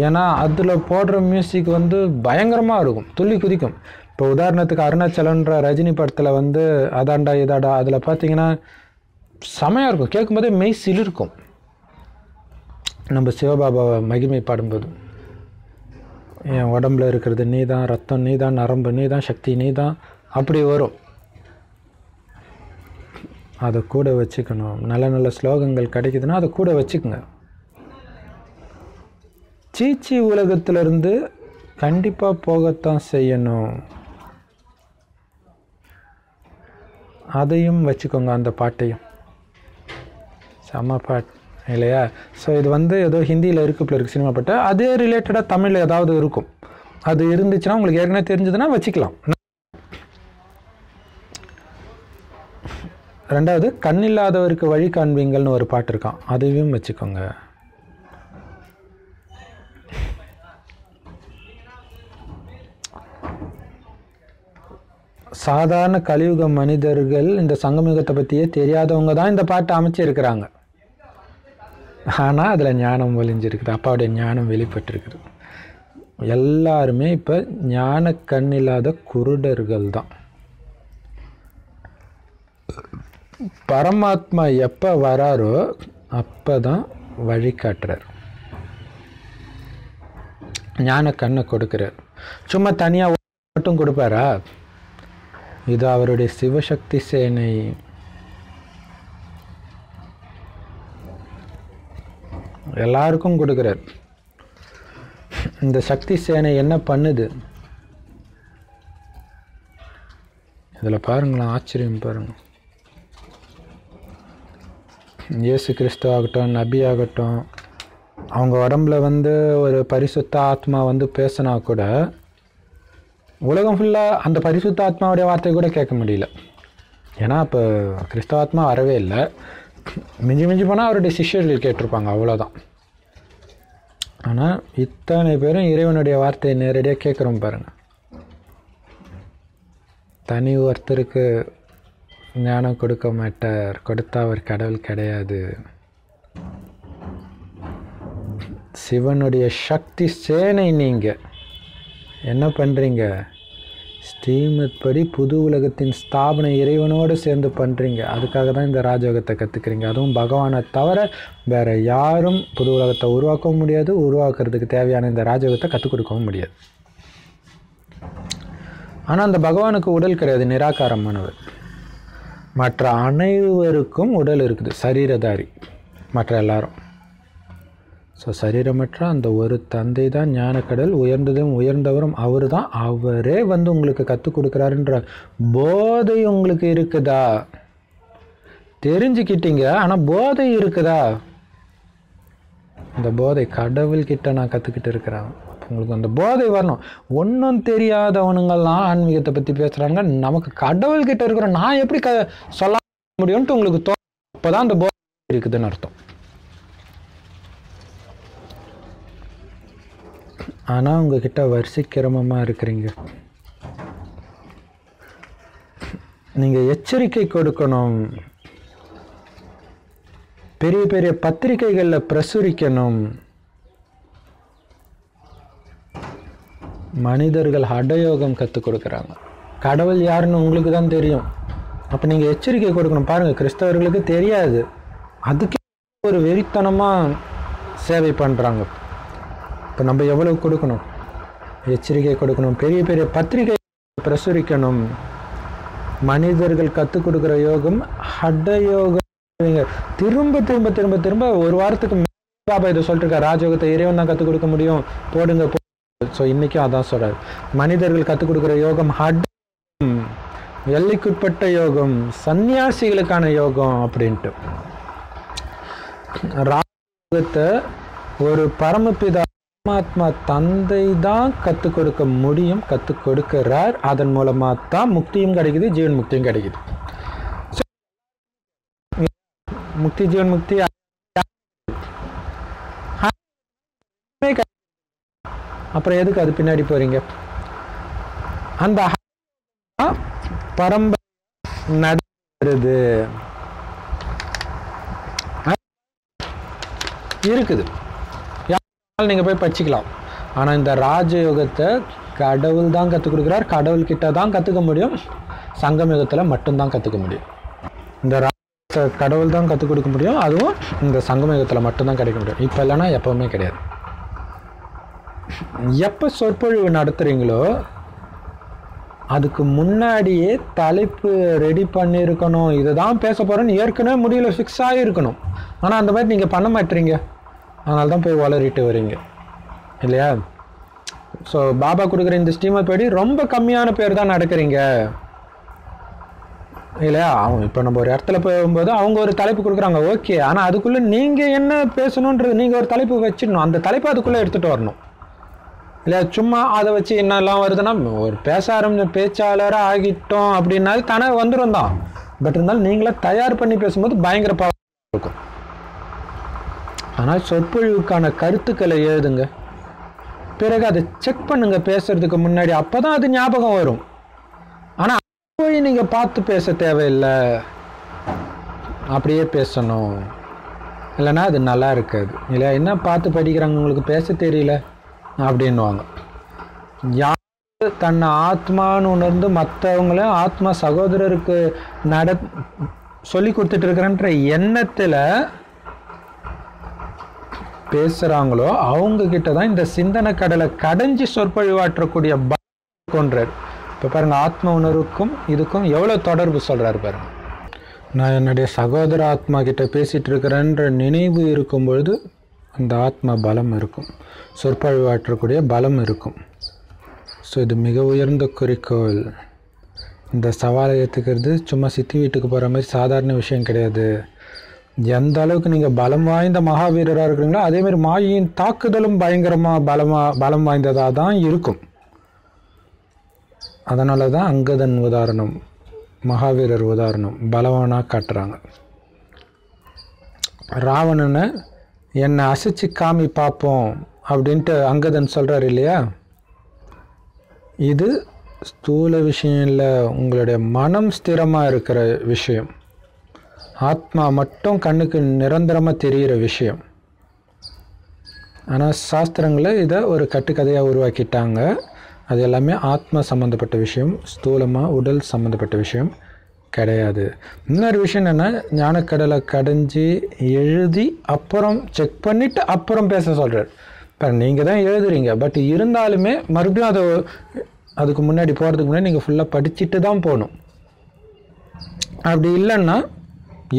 Speaker 1: ஏன்னா அதில் போடுற மியூசிக் வந்து பயங்கரமாக இருக்கும் துள்ளி குதிக்கும். இப்போ உதாரணத்துக்கு அருணாச்சலன்ற ரஜினி படத்தில் வந்து அதாண்டா இதாடா அதில் பார்த்தீங்கன்னா செமையாக இருக்கும் கேட்கும்போதே மெய் சிலிருக்கும். நம்ம சிவபாபாவை மகிமை பாடும்போது. என் உடம்புல இருக்கிறது நீ தான் ரத்தம் நீ தான் நரம்பு நீ தான் சக்தி நீ தான் அப்படி வரும். அதை கூட வச்சுக்கணும். நல்ல நல்ல ஸ்லோகங்கள் கிடைக்குதுன்னா அதை கூட வச்சுக்கோங்க. சீச்சி உலகத்திலிருந்து கண்டிப்பாக போகத்தான் செய்யணும். அதையும் வச்சுக்கோங்க அந்த பாட்டையும். செம்ம பாட் இல்லையா? ஸோ இது வந்து ஏதோ ஹிந்தியில் இருக்கு இப்போ சினிமா பாட்டு. அதே ரிலேட்டடாக தமிழில் ஏதாவது இருக்கும். அது இருந்துச்சுன்னா உங்களுக்கு ஏற்கனவே தெரிஞ்சதுன்னா வச்சுக்கலாம். ரெண்டாவது கண் இல்லாதவருக்கு வழி காண்பீங்கள்னு ஒரு பாட்டு இருக்கான். அதையும் வச்சுக்கோங்க. சாதாரண கலியுக மனிதர்கள் இந்த சங்கமிகத்தை பற்றியே தெரியாதவங்க தான் இந்த பாட்டை அமைச்சிருக்கிறாங்க ஆனால் அதில் ஞானம் ஒழிஞ்சிருக்குது அப்பாவுடைய ஞானம் வெளிப்பட்டிருக்குது. எல்லாருமே இப்போ ஞான கண் இல்லாத குருடர்கள் தான். பரமாத்மா எப்போ வராரோ அப்போ தான் வழிகாட்டுறார் ஞான கண்ணை கொடுக்குறார். சும்மா தனியாக மட்டும் கொடுப்பாரா? இது அவருடைய சிவசக்தி சேனை. எல்லாருக்கும் கொடுக்குறார். இந்த சக்தி சேனை என்ன பண்ணுது? இதில் பாருங்களேன் ஆச்சரியம் பாருங்கள் இயேசு கிறிஸ்து ஆகட்டும் நபி ஆகட்டும் அவங்க உடம்புல வந்து ஒரு பரிசுத்த ஆத்மா வந்து பேசினா கூட உலகம் ஃபுல்லாக அந்த பரிசுத்த ஆத்மாவுடைய வார்த்தை கூட கேட்க முடியல. ஏன்னா இப்போ கிறிஸ்தவ ஆத்மா வரவே இல்லை. மிஞ்சி மிஞ்சி போனால் அவருடைய சிஷ்யர்கள் கேட்டிருப்பாங்க அவ்வளோதான் ஆனால் இத்தனை பேரும் இறைவனுடைய வார்த்தையை நேரடியாக கேட்குறோம் பாருங்கள் தனி ஒருத்தருக்கு ஞானம் கொடுக்க மாட்டார். கொடுத்தா அவர் கடவுள் கிடையாது. சிவனுடைய சக்தி சேனை நீங்கள் என்ன பண்ணுறீங்க ஸ்ரீமத் படி புது உலகத்தின் ஸ்தாபனை இறைவனோடு சேர்ந்து பண்ணுறீங்க அதுக்காக தான் இந்த ராஜயோகத்தை கற்றுக்குறீங்க அதுவும் பகவானை தவிர வேறு யாரும் புது உலகத்தை உருவாக்கவும் முடியாது. உருவாக்குறதுக்கு தேவையான இந்த ராஜயோகத்தை கற்றுக் கொடுக்கவும் முடியாது. ஆனால் அந்த பகவானுக்கு உடல் கிடையாது. நிராகாரமானவர். மற்ற அனைவருக்கும் உடல் இருக்குது சரீரதாரி மற்ற எல்லாரும். ஸோ சரீரமற்ற அந்த ஒரு தந்தை தான் ஞானக்கடல் உயர்ந்ததும் உயர்ந்தவரும் அவர் தான். அவரே வந்து உங்களுக்கு கற்றுக் கொடுக்குறாருன்ற போதை உங்களுக்கு இருக்குதா? தெரிஞ்சுக்கிட்டீங்க ஆனால் போதை இருக்குதா? இந்த போதை கடவுள்கிட்ட நான் கற்றுக்கிட்டு இருக்கிறேன். உங்களுக்கு அந்த போதை வரணும். ஒன்றும் தெரியாதவனுங்கள்லாம் ஆன்மீகத்தை பற்றி பேசுகிறாங்க நமக்கு கடவுள்கிட்ட இருக்கிற நான் எப்படி க சொல்ல முடியும்ன்ட்டு உங்களுக்கு தோ அப்போ தான் அந்த போதை இருக்குதுன்னு அர்த்தம். ஆனால் உங்ககிட்ட வரிசைக்கிரமமாக இருக்கிறீங்க. நீங்கள் எச்சரிக்கை கொடுக்கணும். பெரிய பெரிய பத்திரிகைகளில் பிரசுரிக்கணும். மனிதர்கள் ஹடயோகம் கற்றுக் கொடுக்குறாங்க. கடவுள் யாருன்னு உங்களுக்கு தான் தெரியும். அப்போ நீங்கள் எச்சரிக்கை கொடுக்கணும். பாருங்கள் கிறிஸ்தவர்களுக்கு தெரியாது. அதுக்கே ஒரு வெறித்தனமாக சேவை பண்ணுறாங்க இப்போ நம்ம எவ்வளவு கொடுக்கணும்? எச்சரிக்கை கொடுக்கணும். பெரிய பெரிய பத்திரிகை பிரசுரிக்கணும். மனிதர்கள் கற்றுக் கொடுக்குற யோகம் ஹட யோகம் திரும்ப திரும்ப திரும்ப திரும்ப ஒரு வாரத்துக்கு பாபா இதை சொல்லிட்டு ராஜயோகத்தை இறைவன் தான் கற்றுக் கொடுக்க முடியும். போடுங்க ஸோ இன்றைக்கும் அதான் சொல்கிறார் மனிதர்கள் கற்றுக் கொடுக்குற யோகம் ஹட் எல்லைக்குட்பட்ட யோகம் சந்நியாசிகளுக்கான யோகம் அப்படின்ட்டு. ராஜயோகத்தை ஒரு பரமபிதா பரமாத்மா தந்தை தான் கற்றுக் கொடுக்க முடியும் கற்றுக் கொடுக்கிறார். அதன் மூலமாக தான் முக்தியும் கிடைக்குது ஜீவன் முக்தியும் கிடைக்குது. முக்தி ஜீவன் முக்தி அப்புறம் எதுக்கு அது பின்னாடி போறீங்க? அந்த பரம்பரை நடக்கிறது. இருக்குது. நீங்கள் போய் படிச்சுக்கலாம். ஆனால் இந்த ராஜயோகத்தை கடவுள் தான் கற்றுக் கொடுக்குறார். கடவுள் கிட்ட தான் கற்றுக்க முடியும். சங்கம் யுகத்தில் மட்டும்தான் கற்றுக்க முடியும். இந்த ராஜ கடவுள் தான் கற்றுக் கொடுக்க முடியும். அதுவும் இந்த சங்கம் யுகத்தில் மட்டும்தான் கிடைக்க முடியும். இப்போ இல்லைன்னா எப்போவுமே கிடையாது. எப்போ சொற்பொழிவு நடத்துகிறீங்களோ அதுக்கு முன்னாடியே தலைப்பு ரெடி பண்ணியிருக்கணும் இதை தான் பேச போகிறேன்னு ஏற்கனவே முடியல ஃபிக்ஸ் ஆகிருக்கணும். ஆனால் அந்த மாதிரி நீங்கள் பண்ண மாட்டீங்க. அதனால தான் போய் வளரிட்டு வரீங்க. இல்லையா? ஸோ பாபா கொடுக்குற இந்த ஸ்டீமர் படி ரொம்ப கம்மியான பேர் தான் நடக்கிறீங்க. இல்லையா? அவங்க இப்போ நம்ம ஒரு இடத்துல போகும்போது அவங்க ஒரு தலைப்பு கொடுக்குறாங்க ஓகே ஆனால் அதுக்குள்ளே நீங்கள் என்ன பேசணுன்றது நீங்கள் ஒரு தலைப்பு வச்சிடணும். அந்த தலைப்பை அதுக்குள்ளே எடுத்துகிட்டு வரணும். இல்லையா சும்மா அதை வச்சு என்னெல்லாம் வருதுன்னா ஒரு பேச ஆரம்பிச்ச பேச்சாளராக ஆகிட்டோம் அப்படின்னாலும் தானே வந்துடும் தான். பட் இருந்தாலும் நீங்களே தயார் பண்ணி பேசும்போது பயங்கர பவர் இருக்கும். ஆனால் சொற்பொழிவுக்கான கருத்துக்களை எழுதுங்க. பிறகு அதை செக் பண்ணுங்க பேசுறதுக்கு முன்னாடி அப்போ தான் அது ஞாபகம் வரும். ஆனால் போய் நீங்கள் பார்த்து பேச தேவையில்லை. அப்படியே பேசணும். இல்லைன்னா அது நல்லா இருக்காது. இல்லை என்ன பார்த்து படிக்கிறாங்க? உங்களுக்கு பேச தெரியல. அப்படின்வாங்க யார் தன்னை ஆத்மான்னு உணர்ந்து மற்றவங்கள ஆத்மா சகோதரருக்கு நட சொல்லி கொடுத்துட்டு இருக்கிறன்ற எண்ணத்தில் பேசுகிறாங்களோ அவங்க கிட்ட தான் இந்த சிந்தனை கடலை கடைஞ்சி சொற்பொழிவாற்றக்கூடிய கொன்றார். இப்போ பாருங்க ஆத்ம உணர்வுக்கும் இதுக்கும் எவ்வளோ தொடர்பு சொல்கிறாரு பாருங்க. நான் என்னுடைய சகோதர ஆத்மா கிட்ட பேசிட்டு இருக்கிறேன்ற நினைவு இருக்கும் பொழுது அந்த ஆத்ம பலம் இருக்கும். சொற்பழிவாற்றக்கூடிய பலம் இருக்கும். ஸோ இது மிக உயர்ந்த குறிக்கோள். இந்த சவாலை ஏற்றுக்கிறது சும்மா சித்தி வீட்டுக்கு போகிற மாதிரி சாதாரண விஷயம் கிடையாது. எந்த அளவுக்கு நீங்கள் பலம் வாய்ந்த மகாவீரராக இருக்கிறீங்களோ அதேமாதிரி மாயின் தாக்குதலும் பயங்கரமாக பலமாக பலம் வாய்ந்ததாக தான் இருக்கும். அதனால தான் அங்கதன் உதாரணம் மகாவீரர் உதாரணம் பலவானாக காட்டுறாங்க. ராவணனை என்னை அசைச்சு காமி பார்ப்போம் அப்படின்ட்டு அங்கதன் சொல்கிறார் இல்லையா? இது ஸ்தூல விஷயம் இல்லை உங்களுடைய மனம் ஸ்திரமாக இருக்கிற விஷயம். ஆத்மா மட்டும் கண்ணுக்கு நிரந்தரமாக தெரிகிற விஷயம். ஆனால் சாஸ்திரங்களை இதை ஒரு கட்டுக்கதையாக உருவாக்கிட்டாங்க. அது எல்லாமே ஆத்மா சம்மந்தப்பட்ட விஷயம் ஸ்தூலமாக உடல் சம்மந்தப்பட்ட விஷயம். கிடையாது. இன்னொரு விஷயம் என்னென்னா ஞானக்கடலை கடைஞ்சி எழுதி அப்புறம் செக் பண்ணிவிட்டு அப்புறம் பேச சொல்கிறார் இப்போ நீங்கள் தான் எழுதுறீங்க. பட் இருந்தாலுமே மறுபடியும் அதை அதுக்கு முன்னாடி போகிறதுக்கு முன்னாடி நீங்கள் ஃபுல்லாக படிச்சுட்டு தான் போகணும். அப்படி இல்லைன்னா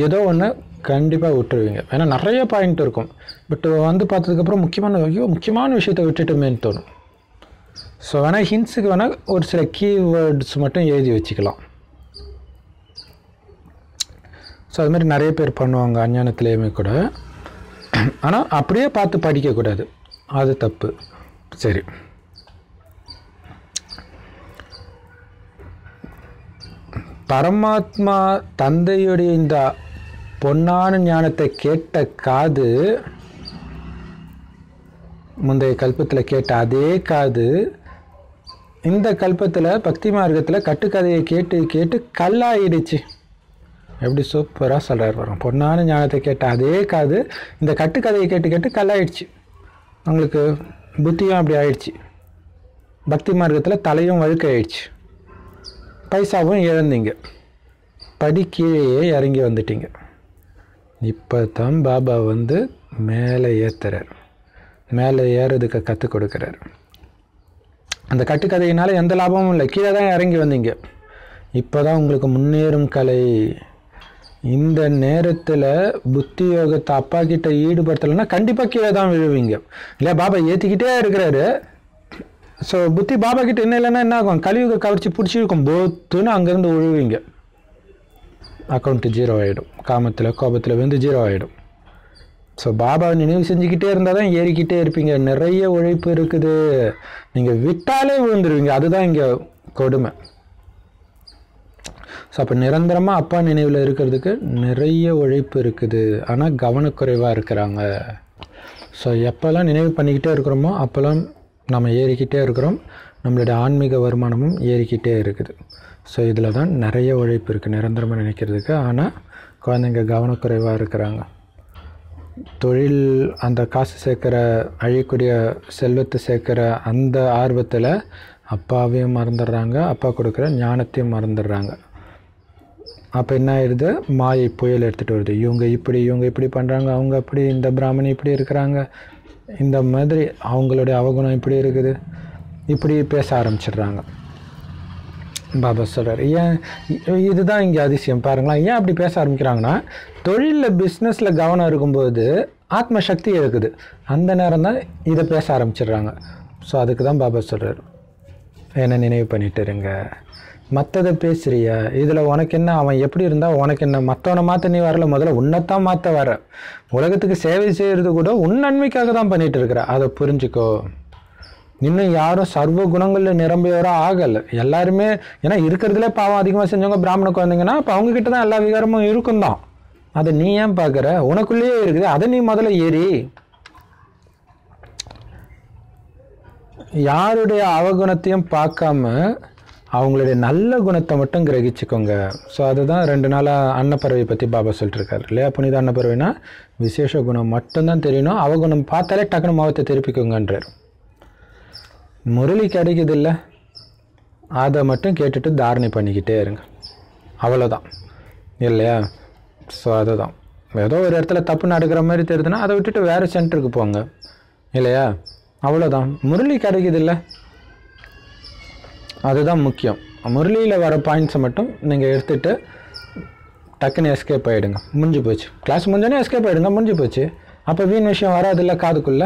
Speaker 1: ஏதோ ஒன்று கண்டிப்பாக விட்டுருவீங்க. ஏன்னா நிறைய பாயிண்ட் இருக்கும். பட் வந்து பார்த்ததுக்கப்புறம் முக்கியமான ஐயோ முக்கியமான விஷயத்தை விட்டுட்டுமேன்னு தோணும். ஸோ வேணால் ஹின்ஸுக்கு வேணால் ஒரு சில கீவேர்ட்ஸ் மட்டும் எழுதி வச்சுக்கலாம். ஸோ அது மாதிரி நிறைய பேர் பண்ணுவாங்க அஞ்ஞானத்துலேயுமே கூட. ஆனால் அப்படியே பார்த்து படிக்கக்கூடாது. அது தப்பு. சரி. பரமாத்மா தந்தையுடைய இந்த பொன்னான ஞானத்தை கேட்ட காது முந்தைய கல்பத்தில் கேட்ட அதே காது இந்த கல்பத்தில் பக்தி மார்க்கத்தில் கட்டுக்கதையை கேட்டு கேட்டு கல்லாயிடுச்சு. எப்படி சூப்பராக சொல்கிறார் வரும் பொன்னான ஞானத்தை கேட்ட அதே காது இந்த கட்டுக்கதையை கேட்டு கேட்டு கல்லாயிடுச்சு. அவங்களுக்கு புத்தியும் அப்படி ஆயிடுச்சு. பக்தி மார்க்கத்தில் தலையும் வழுக்க ஆயிடுச்சு பைசாவும் இழந்தீங்க. படி கீழேயே இறங்கி வந்துட்டீங்க. இப்போ தான் பாபா வந்து மேலே ஏற்றுறார் மேலே ஏறதுக்கு கற்றுக் கொடுக்குறார். அந்த கட்டுக்கதையினால் எந்த லாபமும் இல்லை. கீழே தான் இறங்கி வந்தீங்க. இப்போ தான் உங்களுக்கு முன்னேறும் கலை. இந்த நேரத்தில் புத்தி யோகத்தை அப்பா கிட்ட ஈடுபடுத்தலைன்னா கண்டிப்பாக கீழே தான் விழுவீங்க. இல்லை பாபா ஏற்றிக்கிட்டே இருக்கிறாரு. ஸோ புத்தி பாபா கிட்ட என்ன இல்லைன்னா என்ன ஆகும்? கலியுக கவர்ச்சி பிடிச்சிருக்கும் போத்துன்னு அங்கேருந்து உழுவீங்க அக்கௌண்ட்டு ஜீரோ ஆகிடும் காமத்தில் கோபத்தில் வந்து ஜீரோ ஆகிடும் ஸோ பாபாவை நினைவு செஞ்சுக்கிட்டே இருந்தால் தான் ஏறிக்கிட்டே இருப்பீங்க. நிறைய உழைப்பு இருக்குது. நீங்கள் விட்டாலே விழுந்துருவீங்க. அதுதான் இங்கே கொடுமை. ஸோ அப்போ நிரந்தரமாக அப்பா நினைவில் இருக்கிறதுக்கு நிறைய உழைப்பு இருக்குது. ஆனால் கவனக்குறைவாக இருக்கிறாங்க. ஸோ எப்போல்லாம் நினைவு பண்ணிக்கிட்டே இருக்கிறோமோ அப்போல்லாம் நம்ம ஏறிக்கிட்டே இருக்கிறோம். நம்மளுடைய ஆன்மீக வருமானமும் ஏறிக்கிட்டே இருக்குது. ஸோ இதில் தான் நிறைய உழைப்பு இருக்குது நிரந்தரமாக நினைக்கிறதுக்கு. ஆனால் குழந்தைங்க கவனக்குறைவாக இருக்கிறாங்க. தொழில் அந்த காசு சேர்க்குற அழியக்கூடிய செல்வத்தை சேர்க்குற அந்த ஆர்வத்தில் அப்பாவையும் மறந்துடுறாங்க. அப்பா கொடுக்குற ஞானத்தையும் மறந்துடுறாங்க. அப்போ என்ன ஆயிடுது? மாயை புயல் எடுத்துகிட்டு வருது. இவங்க இப்படி இவங்க இப்படி பண்ணுறாங்க அவங்க அப்படி இந்த பிராமணி இப்படி இருக்கிறாங்க. இந்த மாதிரி அவங்களுடைய அவகுணம் இப்படி இருக்குது. இப்படி பேச ஆரம்பிச்சிடுறாங்க. பாபா சொல்கிறார் ஏன் இதுதான் இங்கே அதிசயம் பாருங்களேன். ஏன் அப்படி பேச ஆரம்பிக்கிறாங்கன்னா தொழிலில் பிஸ்னஸில் கவனம் இருக்கும்போது ஆத்ம சக்தி இருக்குது. அந்த நேரம் தான் இதை பேச ஆரம்பிச்சிடுறாங்க. ஸோ அதுக்கு தான் பாபா சொல்கிறார் என்ன நினைவு பண்ணிட்டு இருங்க. மற்றதை பேசுறிய? இதில் உனக்கு என்ன அவன் எப்படி இருந்தால் உனக்கு என்ன? மற்றவனை மாற்ற நீ வரல முதல்ல உன்னைத்தான் மாற்ற வர. உலகத்துக்கு சேவை செய்கிறது கூட உன் நன்மைக்காக தான் பண்ணிட்டு இருக்கிற. அதை புரிஞ்சுக்கோ. இன்னும் யாரும் சர்வ குணங்களில் நிரம்பியவரோ ஆகலை. எல்லாருமே ஏன்னா இருக்கிறதுலே பாவம் அதிகமாக செஞ்சவங்க பிராமண குழந்தைங்கன்னா அப்போ அவங்கக்கிட்ட தான் எல்லா விகாரமும் இருக்கும் தான் அதை நீ ஏன் பார்க்குற உனக்குள்ளேயே இருக்குது. அதை நீ முதல்ல ஏறி. யாருடைய அவகுணத்தையும் பார்க்காம அவங்களுடைய நல்ல குணத்தை மட்டும் கிரகிச்சுக்கோங்க. ஸோ அதுதான் ரெண்டு நாளாக அன்னப்பறவை பற்றி பாபா சொல்லிட்டுருக்காரு. இல்லையா? புனித அன்னப்பறவைனா விசேஷ குணம் மட்டும்தான் தெரியணும். அவகுணம் பார்த்தாலே டக்குனு முகத்தை திருப்பிக்கோங்கன்றார். முரளி கிடைக்குது இல்லை அதை மட்டும் கேட்டுட்டு தாரணை பண்ணிக்கிட்டே இருங்க. அவ்வளோதான் இல்லையா? ஸோ அதுதான். ஏதோ ஒரு இடத்துல தப்பு நடக்கிற மாதிரி தெரியுதுன்னா அதை விட்டுட்டு வேறு சென்டருக்கு போங்க. இல்லையா? அவ்வளோதான் முரளி கிடைக்குது இல்லை அதுதான் முக்கியம். முரளியில் வர பாயிண்ட்ஸை மட்டும் நீங்கள் எடுத்துகிட்டு டக்குன்னு எஸ்கேப் ஆகிடுங்க முடிஞ்சு போச்சு. கிளாஸ் முடிஞ்சோடனே எஸ்கேப் ஆகிடுங்க முடிஞ்சு போச்சு. அப்போ வீண் விஷயம் வராதில்ல காதுக்குள்ள?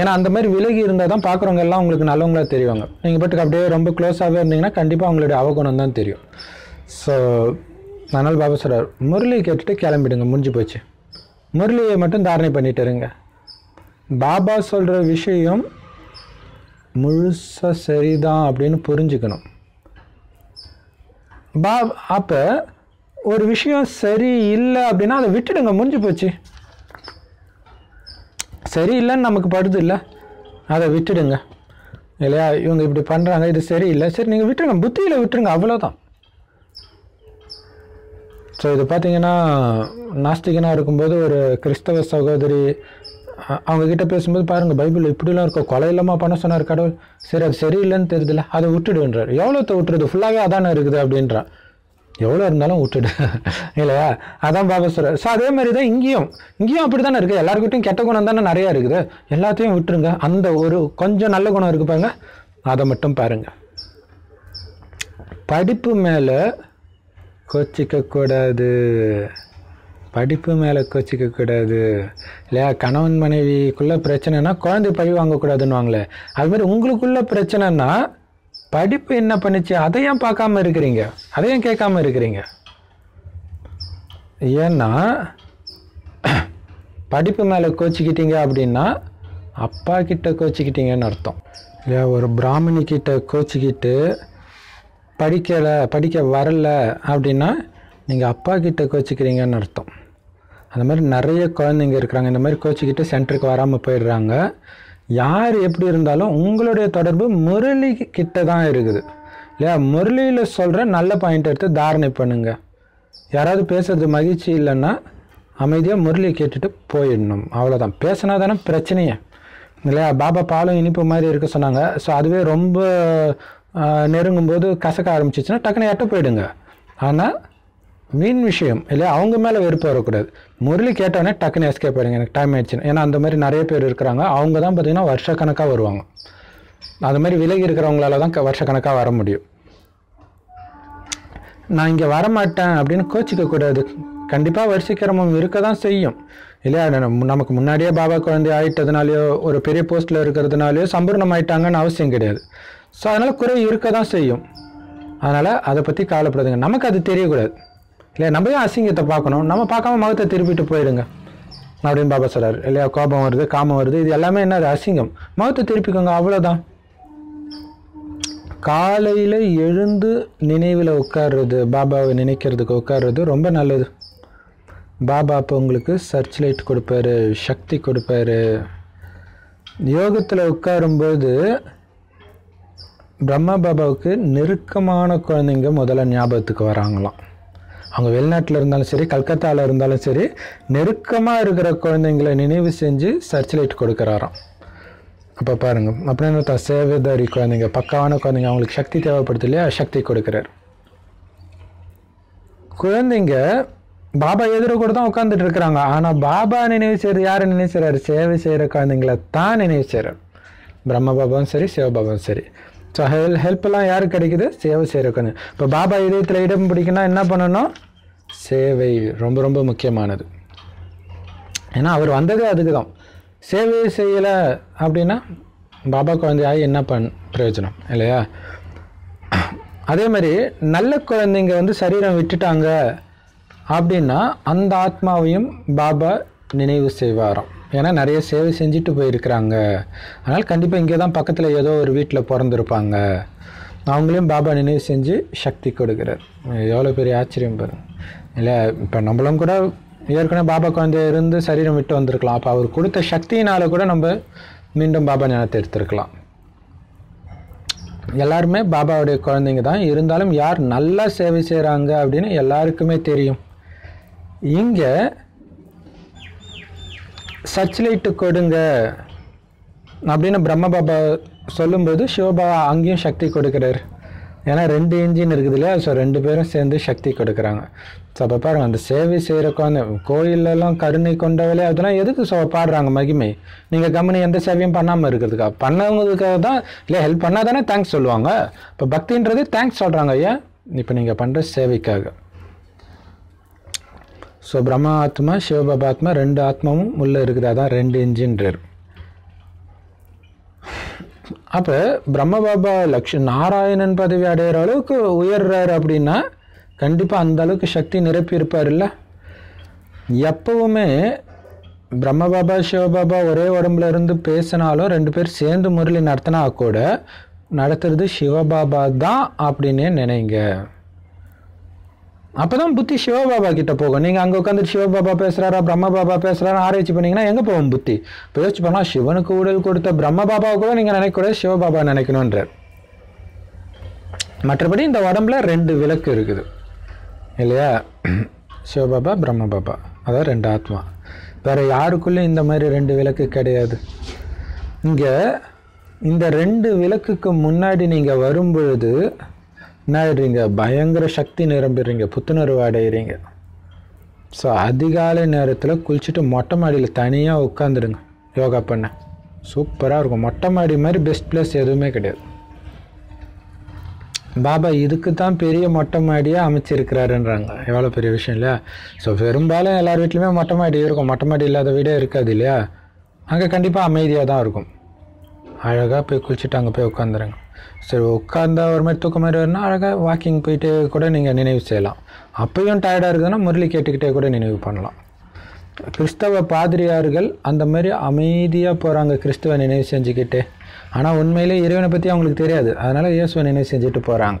Speaker 1: ஏன்னா அந்த மாதிரி விலகி இருந்தால் தான் பார்க்குறவங்க எல்லாம் உங்களுக்கு நல்லவங்களா தெரிவாங்க. நீங்கள் பாட்டுக்கு அப்படியே ரொம்ப க்ளோஸாகவே இருந்தீங்கன்னா கண்டிப்பாக அவங்களுடைய அவகுணம் தான் தெரியும். ஸோ அதனால் பாபா சொல்கிறார் முரளி கேட்டுட்டு கிளம்பிடுங்க. முடிஞ்சு போச்சு. முரளியை மட்டும் தாரணை பண்ணிட்டு இருங்க. பாபா சொல்கிற விஷயம் முழுசாக சரிதான் அப்படின்னு புரிஞ்சுக்கணும். பா அப்போ ஒரு விஷயம் சரி இல்லை அப்படின்னா அதை விட்டுடுங்க முடிஞ்சு போச்சு. சரி இல்லைன்னு நமக்கு படுது இல்லை அதை விட்டுடுங்க. இல்லையா? இவங்க இப்படி பண்ணுறாங்க இது சரியில்லை சரி நீங்கள் விட்டுருங்க புத்தியில் விட்டுருங்க அவ்வளோதான் ஸோ இது பார்த்தீங்கன்னா நாஸ்திகனாக இருக்கும்போது ஒரு கிறிஸ்தவ சகோதரி அவங்கக்கிட்ட அவங்க பேசும்போது பாருங்கள் பைபிள் இப்படிலாம் இருக்கும் கொலை இல்லாமல் பண்ண சொன்னார் கடவுள். சரி அது சரியில்லைன்னு தெரியுதுல அதை விட்டுடுன்றார் எவ்வளோத்த விட்டுறது? ஃபுல்லாகவே அதானே இருக்குது அப்படின்றான். எவ்வளோ இருந்தாலும் விட்டுடு. <laughs> இல்லையா? அதான் பாபா சொல்கிறார் ஸோ அதே மாதிரி தான் இங்கேயும். இங்கேயும் அப்படி தானே இருக்குது எல்லாருக்கிட்டையும் கெட்ட குணம் தானே நிறையா இருக்குது. எல்லாத்தையும் விட்டுருங்க. அந்த ஒரு கொஞ்சம் நல்ல குணம் இருக்கு பாருங்க. அதை மட்டும் பாருங்கள் படிப்பு மேலே கோச்சிக்கக்கூடாது. படிப்பு மேலே கோச்சிக்க கூடாது. இல்லையா? கணவன் மனைவிக்குள்ள பிரச்சனைனா குழந்தை பழி வாங்கக்கூடாதுன்னுவாங்களே. அது மாதிரி உங்களுக்குள்ள பிரச்சனைனா படிப்பு என்ன பண்ணுச்சு? அதையும் பார்க்காம இருக்கிறீங்க? அதையும் கேட்காம இருக்கிறீங்க? ஏன்னா படிப்பு மேலே கோச்சிக்கிட்டீங்க அப்படின்னா அப்பா கிட்ட கோச்சிக்கிட்டீங்கன்னு அர்த்தம். இல்லையா? ஒரு பிராமணி கிட்ட கோச்சிக்கிட்டு படிக்கலை படிக்க வரல அப்படின்னா நீங்கள் அப்பா கிட்ட கோச்சிக்கிறீங்கன்னு அர்த்தம். அந்த மாதிரி நிறைய குழந்தைங்க இருக்கிறாங்க. இந்த மாதிரி கோச்சிக்கிட்டு சென்டருக்கு வராமல் போயிடுறாங்க. யார் எப்படி இருந்தாலும் உங்களுடைய தொடர்பு முரளி கிட்ட தான் இருக்குது. இல்லையா? முரளியில் சொல்கிற நல்ல பாயிண்ட் எடுத்து தாரணை பண்ணுங்க. யாராவது பேசுறது மகிழ்ச்சி இல்லைன்னா அமைதியாக முரளி கேட்டுட்டு போயிடணும். அவ்வளோதான் பேசினா தானே பிரச்சனையே. இல்லையா? பாபா பாலும் இனிப்பு மாதிரி இருக்க சொன்னாங்க. ஸோ அதுவே ரொம்ப நெருங்கும்போது கசக்க ஆரம்பிச்சிச்சுன்னா டக்குன்னு எட்ட போயிடுங்க. ஆனால் மீன் விஷயம் இல்லையா அவங்க மேலே வெறுப்பு வரக்கூடாது. முரளி கேட்டோன்னே டக்குன்னு எஸ்கேப் ஆயிருங்க எனக்கு டைம் ஆயிடுச்சுன்னு. ஏன்னா அந்த மாதிரி நிறைய பேர் இருக்கிறாங்க. அவங்க தான் பார்த்தீங்கன்னா வருஷக்கணக்காக வருவாங்க. அது மாதிரி விலகி இருக்கிறவங்களால தான் வருஷக்கணக்காக வர முடியும். நான் இங்கே வரமாட்டேன் அப்படின்னு கோச்சிக்க கூடாது. கண்டிப்பாக வரிசைக்கிரமம் இருக்க தான் செய்யும். இல்லையா நம்ம- நமக்கு முன்னாடியே பாபா குழந்தை ஆயிட்டதுனாலையோ ஒரு பெரிய போஸ்ட்டில் இருக்கிறதுனாலையோ சம்பூர்ணம் ஆயிட்டாங்கன்னு அவசியம் கிடையாது. ஸோ அதனால் குறை இருக்க தான் செய்யும். அதனால் அதை பற்றி கவலைப்படுதுங்க. நமக்கு அது தெரியக்கூடாது. இல்லையா? நம்ம ஏன் அசிங்கத்தை பார்க்கணும்? நம்ம பார்க்காம மகத்தை திருப்பிட்டு போயிடுங்க. அப்படின்னு பாபா சொல்கிறார் இல்லையா? கோபம் வருது காமம் வருது. இது எல்லாமே என்னது? அசிங்கம். மகத்தை திருப்பிக்கோங்க அவ்வளோதான் காலையில் எழுந்து நினைவில் உட்கார்றது பாபாவை நினைக்கிறதுக்கு உட்கார்றது ரொம்ப நல்லது. பாபா அப்போ உங்களுக்கு சர்ச் லைட் கொடுப்பாரு சக்தி கொடுப்பாரு. யோகத்தில் உட்காரும்போது பிரம்மா பாபாவுக்கு நெருக்கமான குழந்தைங்க முதல்ல ஞாபகத்துக்கு வராங்களாம். அவங்க வெளிநாட்டில் இருந்தாலும் சரி கல்கத்தாவில் இருந்தாலும் சரி நெருக்கமாக இருக்கிற குழந்தைங்களை நினைவு செஞ்சு சர்ச் லைட் கொடுக்குறாராம். அப்போ பாருங்க அப்படின்னு தான் சேவைதாரி குழந்தைங்க பக்காவான குழந்தைங்க அவங்களுக்கு சக்தி தேவைப்படுது இல்லையா? சக்தி கொடுக்குறாரு. குழந்தைங்க பாபா எதிர கூட தான் உட்காந்துட்டு இருக்கிறாங்க. ஆனால் பாபா நினைவு செய்கிறது யாரை நினைவு செய்கிறாரு சேவை செய்கிற குழந்தைங்கள தான் நினைவு செய்கிறார் பிரம்ம பாபாவும் சரி சிவபாபாவும் சரி. ஸோ ஹெல் ஹெல்ப்லாம் யாருக்கு கிடைக்குது? சேவை செய்கிற இப்போ பாபா இதயத்தில் இடம் பிடிக்குன்னா என்ன பண்ணணும்? சேவை ரொம்ப ரொம்ப முக்கியமானது. ஏன்னா அவர் வந்ததே அதுக்கு தான் சேவை செய்யலை அப்படின்னா பாபா குழந்தையாக என்ன பண் பிரயோஜனம் இல்லையா? அதே மாதிரி நல்ல குழந்தைங்க வந்து சரீரம் விட்டுட்டாங்க அப்படின்னா அந்த ஆத்மாவையும் பாபா நினைவு செய்வாராம். ஏன்னா நிறைய சேவை செஞ்சுட்டு போயிருக்கிறாங்க. அதனால் கண்டிப்பாக இங்கே தான் பக்கத்தில் ஏதோ ஒரு வீட்டில் பிறந்திருப்பாங்க. அவங்களையும் பாபா நினைவு செஞ்சு சக்தி கொடுக்குறார். எவ்வளோ பெரிய ஆச்சரியம் பாருங்க. இல்லை இப்போ நம்மளும் கூட ஏற்கனவே பாபா குழந்தைய இருந்து சரீரம் விட்டு வந்திருக்கலாம். அப்போ அவர் கொடுத்த சக்தியினால கூட நம்ம மீண்டும் பாபா ஞானத்தை எடுத்திருக்கலாம். எல்லாருமே பாபாவுடைய குழந்தைங்க தான். இருந்தாலும் யார் நல்லா சேவை செய்கிறாங்க அப்படின்னு எல்லாருக்குமே தெரியும். இங்கே சர்ச் லைட்டு கொடுங்க. அப்படின்னு பிரம்ம பாபா சொல்லும்போது சிவபாபா அங்கேயும் சக்தி கொடுக்குறாரு. ஏன்னா ரெண்டு இன்ஜின் இருக்குது இல்லையா? ஸோ ரெண்டு பேரும் சேர்ந்து சக்தி கொடுக்குறாங்க. ஸோ அப்போ பாருங்க அந்த சேவை செய்கிற குழந்தை கோயிலெல்லாம் கருணை கொண்டவளே. அதெல்லாம் எதுக்கு ஸோ பாடுறாங்க மகிமை? நீங்கள் கம்பெனி எந்த சேவையும் பண்ணாமல் இருக்கிறதுக்கா? பண்ணவங்களுக்காக தான் இல்லை ஹெல்ப் பண்ணால் தானே தேங்க்ஸ் சொல்லுவாங்க? இப்போ பக்தின்றது தேங்க்ஸ் சொல்கிறாங்க ஐயா. இப்போ நீங்கள் பண்ணுற சேவைக்காக. ஸோ பிரம்மா ஆத்மா சிவபாபா ஆத்மா ரெண்டு ஆத்மாவும் உள்ளே இருக்குது அதான் ரெண்டு இன்ஜின்றார் அப்போ பிரம்மபாபா லக்ஷ நாராயணன் பதவி அடைகிற அளவுக்கு உயர்றாரு அப்படின்னா கண்டிப்பாக அந்த அளவுக்கு சக்தி நிரப்பி இருப்பார்ல எப்பவுமே பிரம்மபாபா சிவபாபா ஒரே உடம்புல இருந்து பேசினாலும் ரெண்டு பேர் சேர்ந்து முரளி நடத்தினா கூட நடத்துறது சிவபாபா தான் அப்படின்னே நினைங்க. அப்பதான் புத்தி சிவபாபா கிட்ட போகும். நீங்க அங்க உட்காந்து சிவபாபா பேசுறாரா பிரம்ம பாபா பேசுறாரா ஆராய்ச்சி பண்ணீங்கன்னா எங்க போகும் புத்தி? இப்போ யோசிச்சு பண்ணா சிவனுக்கு உடல் கொடுத்த பிரம்ம பாபாவை கூட நீங்க நினைக்கக்கூடாது சிவபாபா நினைக்கணுன்றார் மற்றபடி இந்த உடம்புல ரெண்டு விளக்கு இருக்குது. இல்லையா? சிவபாபா பிரம்ம பாபா அதான் ரெண்டு ஆத்மா. வேற யாருக்குள்ளேயும் இந்த மாதிரி ரெண்டு விளக்கு கிடையாது. இங்க இந்த ரெண்டு விளக்குக்கு முன்னாடி நீங்க வரும்பொழுது என்ன ஆயிடுறீங்க? பயங்கர சக்தி நிரம்பிடுறீங்க புத்துணர்வு அடையிறீங்க. ஸோ அதிகாலை நேரத்தில் குளிச்சுட்டு மொட்டை மாடியில் தனியாக உட்காந்துடுங்க யோகா பண்ண. சூப்பராக இருக்கும். மொட்டை மாடி மாதிரி பெஸ்ட் பிளேஸ் எதுவுமே கிடையாது. பாபா இதுக்கு தான் பெரிய மொட்டை மாடியாக அமைச்சிருக்கிறாருன்றாங்க. எவ்வளோ பெரிய விஷயம் இல்லையா? ஸோ பெரும்பாலும் எல்லார் வீட்லையுமே மொட்டை மாடி இருக்கும். மொட்டை மாடி இல்லாத வீடே இருக்காது இல்லையா? அங்கே கண்டிப்பாக அமைதியாக தான் இருக்கும். அழகாக போய் குளிச்சுட்டு அங்கே போய் உட்காந்துருங்க சரி உட்காந்தா ஒரு மாதிரி தூக்கம் மாதிரி வரும்னா அழகாக வாக்கிங் போயிட்டு கூட நீங்கள் நினைவு செய்யலாம். அப்பையும் டயர்டாக இருக்குதுன்னா முரளி கேட்டுக்கிட்டே கூட நினைவு பண்ணலாம். கிறிஸ்தவ பாதிரியார்கள் அந்த மாதிரி அமைதியாக போகிறாங்க கிறிஸ்தவ நினைவு செஞ்சுக்கிட்டு. ஆனால் உண்மையிலே இறைவனை பற்றி அவங்களுக்கு தெரியாது. அதனால் இயேசுவை நினைவு செஞ்சுட்டு போகிறாங்க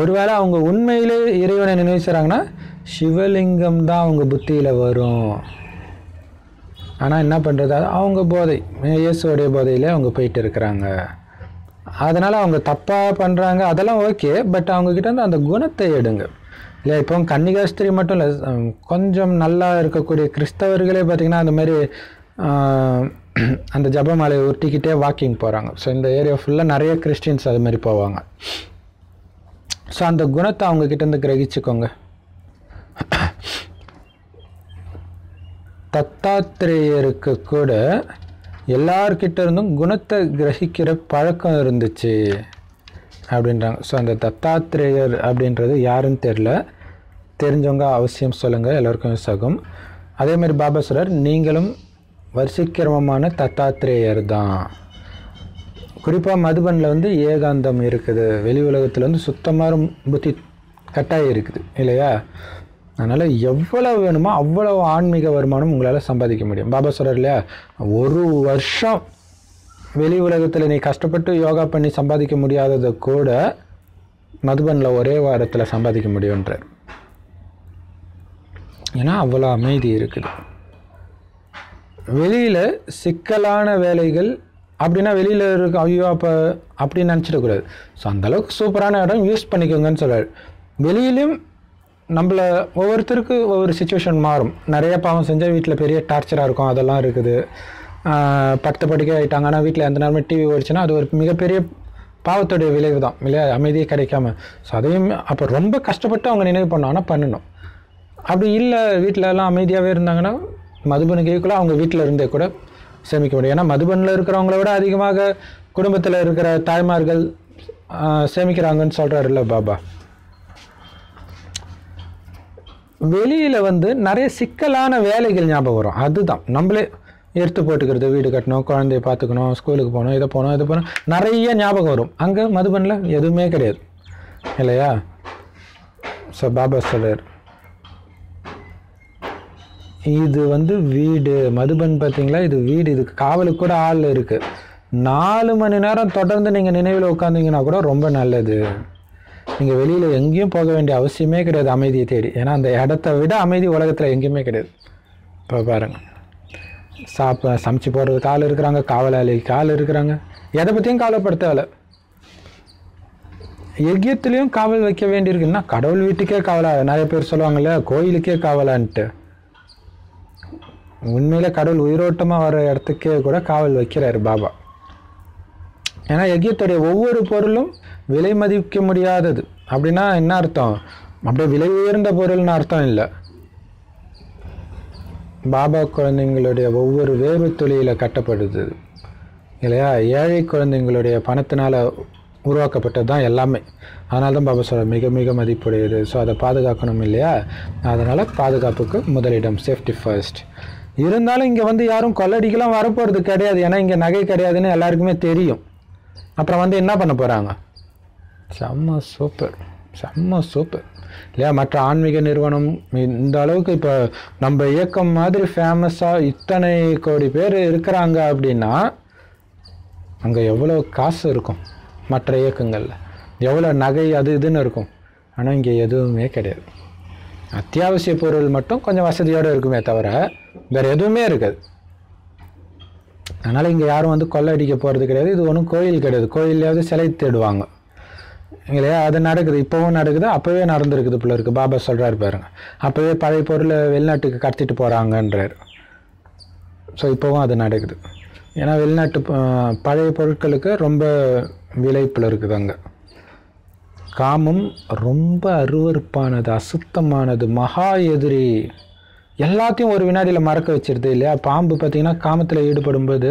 Speaker 1: ஒருவேளை அவங்க உண்மையிலே இறைவனை நினைவு செய்கிறாங்கன்னா சிவலிங்கம் தான் அவங்க புத்தியில் வரும். ஆனால் என்ன பண்ணுறது அவங்க போதை. இயேசுவோடைய போதையிலே அவங்க போயிட்டு இருக்கிறாங்க. அதனால் அவங்க தப்பாக பண்ணுறாங்க அதெல்லாம் ஓகே பட் அவங்கக்கிட்ட வந்து அந்த குணத்தை எடுங்க. இல்லை இப்போ கன்னிகாஸ்திரி மட்டும் இல்லை கொஞ்சம் நல்லா இருக்கக்கூடிய கிறிஸ்தவர்களே பார்த்திங்கன்னா அந்த மாதிரி <clears throat> அந்த ஜபமாலையை ஒட்டிக்கிட்டே வாக்கிங் போகிறாங்க ஸோ இந்த ஏரியா ஃபுல்லாக நிறைய கிறிஸ்டின்ஸ் அது மாதிரி போவாங்க. ஸோ அந்த குணத்தை அவங்கக்கிட்டேருந்து இருந்து கிரகிச்சுக்கோங்க. <clears throat> தத்தாத்திரேயருக்கு கூட எல்லார்கிட்ட இருந்தும் குணத்தை கிரகிக்கிற பழக்கம் இருந்துச்சு அப்படின்றாங்க. ஸோ அந்த தத்தாத்திரேயர் அப்படின்றது யாருன்னு தெரில தெரிஞ்சவங்க அவசியம் சொல்லுங்கள் எல்லோருக்கும் யூஸ் ஆகும் அதே மாதிரி பாபா சொல்றார் நீங்களும் வரிசைக்கிரமமான தத்தாத்திரேயர் தான் குறிப்பாக மதுபனில் வந்து ஏகாந்தம் இருக்குது. வெளி உலகத்தில் வந்து சுத்தமாக புத்தி கட்டாயம் இருக்குது இல்லையா? அதனால் எவ்வளவு வேணுமோ அவ்வளவு ஆன்மீக வருமானம் உங்களால் சம்பாதிக்க முடியும். பாபா சொல்கிறார் இல்லையா? ஒரு வருஷம் வெளி உலகத்தில் நீ கஷ்டப்பட்டு யோகா பண்ணி சம்பாதிக்க முடியாததை கூட மதுபனில் ஒரே வாரத்தில் சம்பாதிக்க முடியுன்றார் ஏன்னா அவ்வளோ அமைதி இருக்குது. வெளியில் சிக்கலான வேலைகள் அப்படின்னா வெளியில் இருக்க ஐயோ அப்போ அப்படின்னு நினச்சிடக்கூடாது. ஸோ அந்தளவுக்கு சூப்பரான இடம் யூஸ் பண்ணிக்கோங்கன்னு சொல்கிறார் வெளியிலும் நம்மளை ஒவ்வொருத்தருக்கு ஒவ்வொரு சுச்சுவேஷன் மாறும். நிறைய பாவம் செஞ்சால் வீட்டில் பெரிய டார்ச்சராக இருக்கும் அதெல்லாம் இருக்குது. படுத்த படுக்கை ஆகிட்டாங்க ஆனால் வீட்டில் எந்த நேரமே டிவி ஓடிச்சுன்னா அது ஒரு மிகப்பெரிய பாவத்துடைய விளைவு தான். இல்லையா? அமைதியே கிடைக்காம. ஸோ அதையும் அப்போ ரொம்ப கஷ்டப்பட்டு அவங்க நினைவு பண்ணோம் ஆனால் பண்ணணும். அப்படி இல்லை வீட்டில் எல்லாம் அமைதியாகவே இருந்தாங்கன்னா மதுபனுக்கு ஈக்குவலாக அவங்க வீட்டில் இருந்தே கூட சேமிக்க முடியும். ஏன்னா மதுபனில் இருக்கிறவங்கள விட அதிகமாக குடும்பத்தில் இருக்கிற தாய்மார்கள் சேமிக்கிறாங்கன்னு சொல்கிறாருல்ல பாபா. வெளியில் வந்து நிறைய சிக்கலான வேலைகள் ஞாபகம் வரும். அதுதான். நம்மளே எடுத்து போட்டுக்கிறது வீடு கட்டணும் குழந்தைய பார்த்துக்கணும் ஸ்கூலுக்கு போகணும் இதை போகணும் இதை போகணும் நிறைய ஞாபகம் வரும். அங்கே மதுபனில் எதுவுமே கிடையாது. இல்லையா? ஸோ பாபா சொல்றார் இது வந்து வீடு. மதுபன் பார்த்தீங்களா? இது வீடு இதுக்கு காவலுக்கு கூட ஆள் இருக்குது நாலு மணி நேரம் தொடர்ந்து நீங்கள் நினைவில் உட்காந்தீங்கன்னா கூட ரொம்ப நல்லது. நீங்கள் வெளியில் எங்கேயும் போக வேண்டிய அவசியமே கிடையாது அமைதியை தேடி. ஏன்னா அந்த இடத்த விட அமைதி உலகத்தில் எங்கேயுமே கிடையாது. இப்போ பாருங்க. சாப்ப சமைச்சு போடுறதுக்கு ஆள் இருக்கிறாங்க காவலாளிக்கு ஆள் இருக்கிறாங்க. எதை பற்றியும் கவலைப்பட வேலை. எக்கியத்துலேயும் காவல் வைக்க வேண்டியிருக்குன்னா கடவுள் வீட்டுக்கே காவலா? நிறைய பேர் சொல்லுவாங்கல்ல கோயிலுக்கே காவலான்ட்டு. உண்மையில் கடவுள் உயிரோட்டமாக வர இடத்துக்கே கூட காவல் வைக்கிறாரு பாபா. ஏன்னா யஜ்யத்துடைய ஒவ்வொரு பொருளும் விலை மதிக்க முடியாதது. அப்படின்னா என்ன அர்த்தம்? அப்படியே விலை உயர்ந்த பொருள்னு அர்த்தம் இல்லை. பாபா குழந்தைங்களுடைய ஒவ்வொரு வேர்வு தொழிலில் கட்டப்படுது. இல்லையா? ஏழை குழந்தைங்களுடைய பணத்தினால் உருவாக்கப்பட்டது தான் எல்லாமே. அதனால தான் பாபா சொல்கிற மிக மிக மதிப்புடையது. ஸோ அதை பாதுகாக்கணும் இல்லையா? அதனால் பாதுகாப்புக்கு முதலிடம் சேஃப்டி ஃபர்ஸ்ட் இருந்தாலும் இங்கே வந்து யாரும் கொள்ளடிக்கெலாம் வரப்போகிறது கிடையாது. ஏன்னா இங்கே நகை கிடையாதுன்னு எல்லாருக்குமே தெரியும். அப்புறம் வந்து என்ன பண்ண போகிறாங்க செம்ம சூப்பர் செம்ம சூப்பர் இல்லையா மற்ற ஆன்மீக நிறுவனம் இந்த அளவுக்கு இப்போ நம்ம இயக்கம் மாதிரி ஃபேமஸாக இத்தனை கோடி பேர் இருக்கிறாங்க அப்படின்னா அங்கே எவ்வளோ காசு இருக்கும் மற்ற இயக்கங்களில்? எவ்வளோ நகை அது இதுன்னு இருக்கும். ஆனால் இங்கே எதுவுமே கிடையாது. அத்தியாவசிய பொருள் மட்டும் கொஞ்சம் வசதியோடு இருக்குமே தவிர வேறு எதுவுமே இருக்காது. அதனால் இங்கே யாரும் வந்து கொள்ளையடிக்க போகிறது கிடையாது. இது ஒன்றும் கோயில் கிடையாது. கோயிலையாவது சிலை தேடுவாங்க. இல்லையா? அது நடக்குது. இப்போவும் நடக்குது. அப்போவே நடந்திருக்குது போல இருக்குது பாபா சொல்கிறாரு பாருங்க. அப்போவே பழைய பொருளை வெளிநாட்டுக்கு கடத்திட்டு போகிறாங்கன்றார் ஸோ இப்போவும் அது நடக்குது. ஏன்னா வெளிநாட்டு பழைய பொருட்களுக்கு ரொம்ப விளைப்பில் இருக்குது அங்கே. காமம் ரொம்ப அருவருப்பானது அசுத்தமானது மகா எதிரி. எல்லாத்தையும் ஒரு வினாடியில் மறக்க வச்சிருது இல்லையா? பாம்பு பார்த்தீங்கன்னா காமத்தில் ஈடுபடும்போது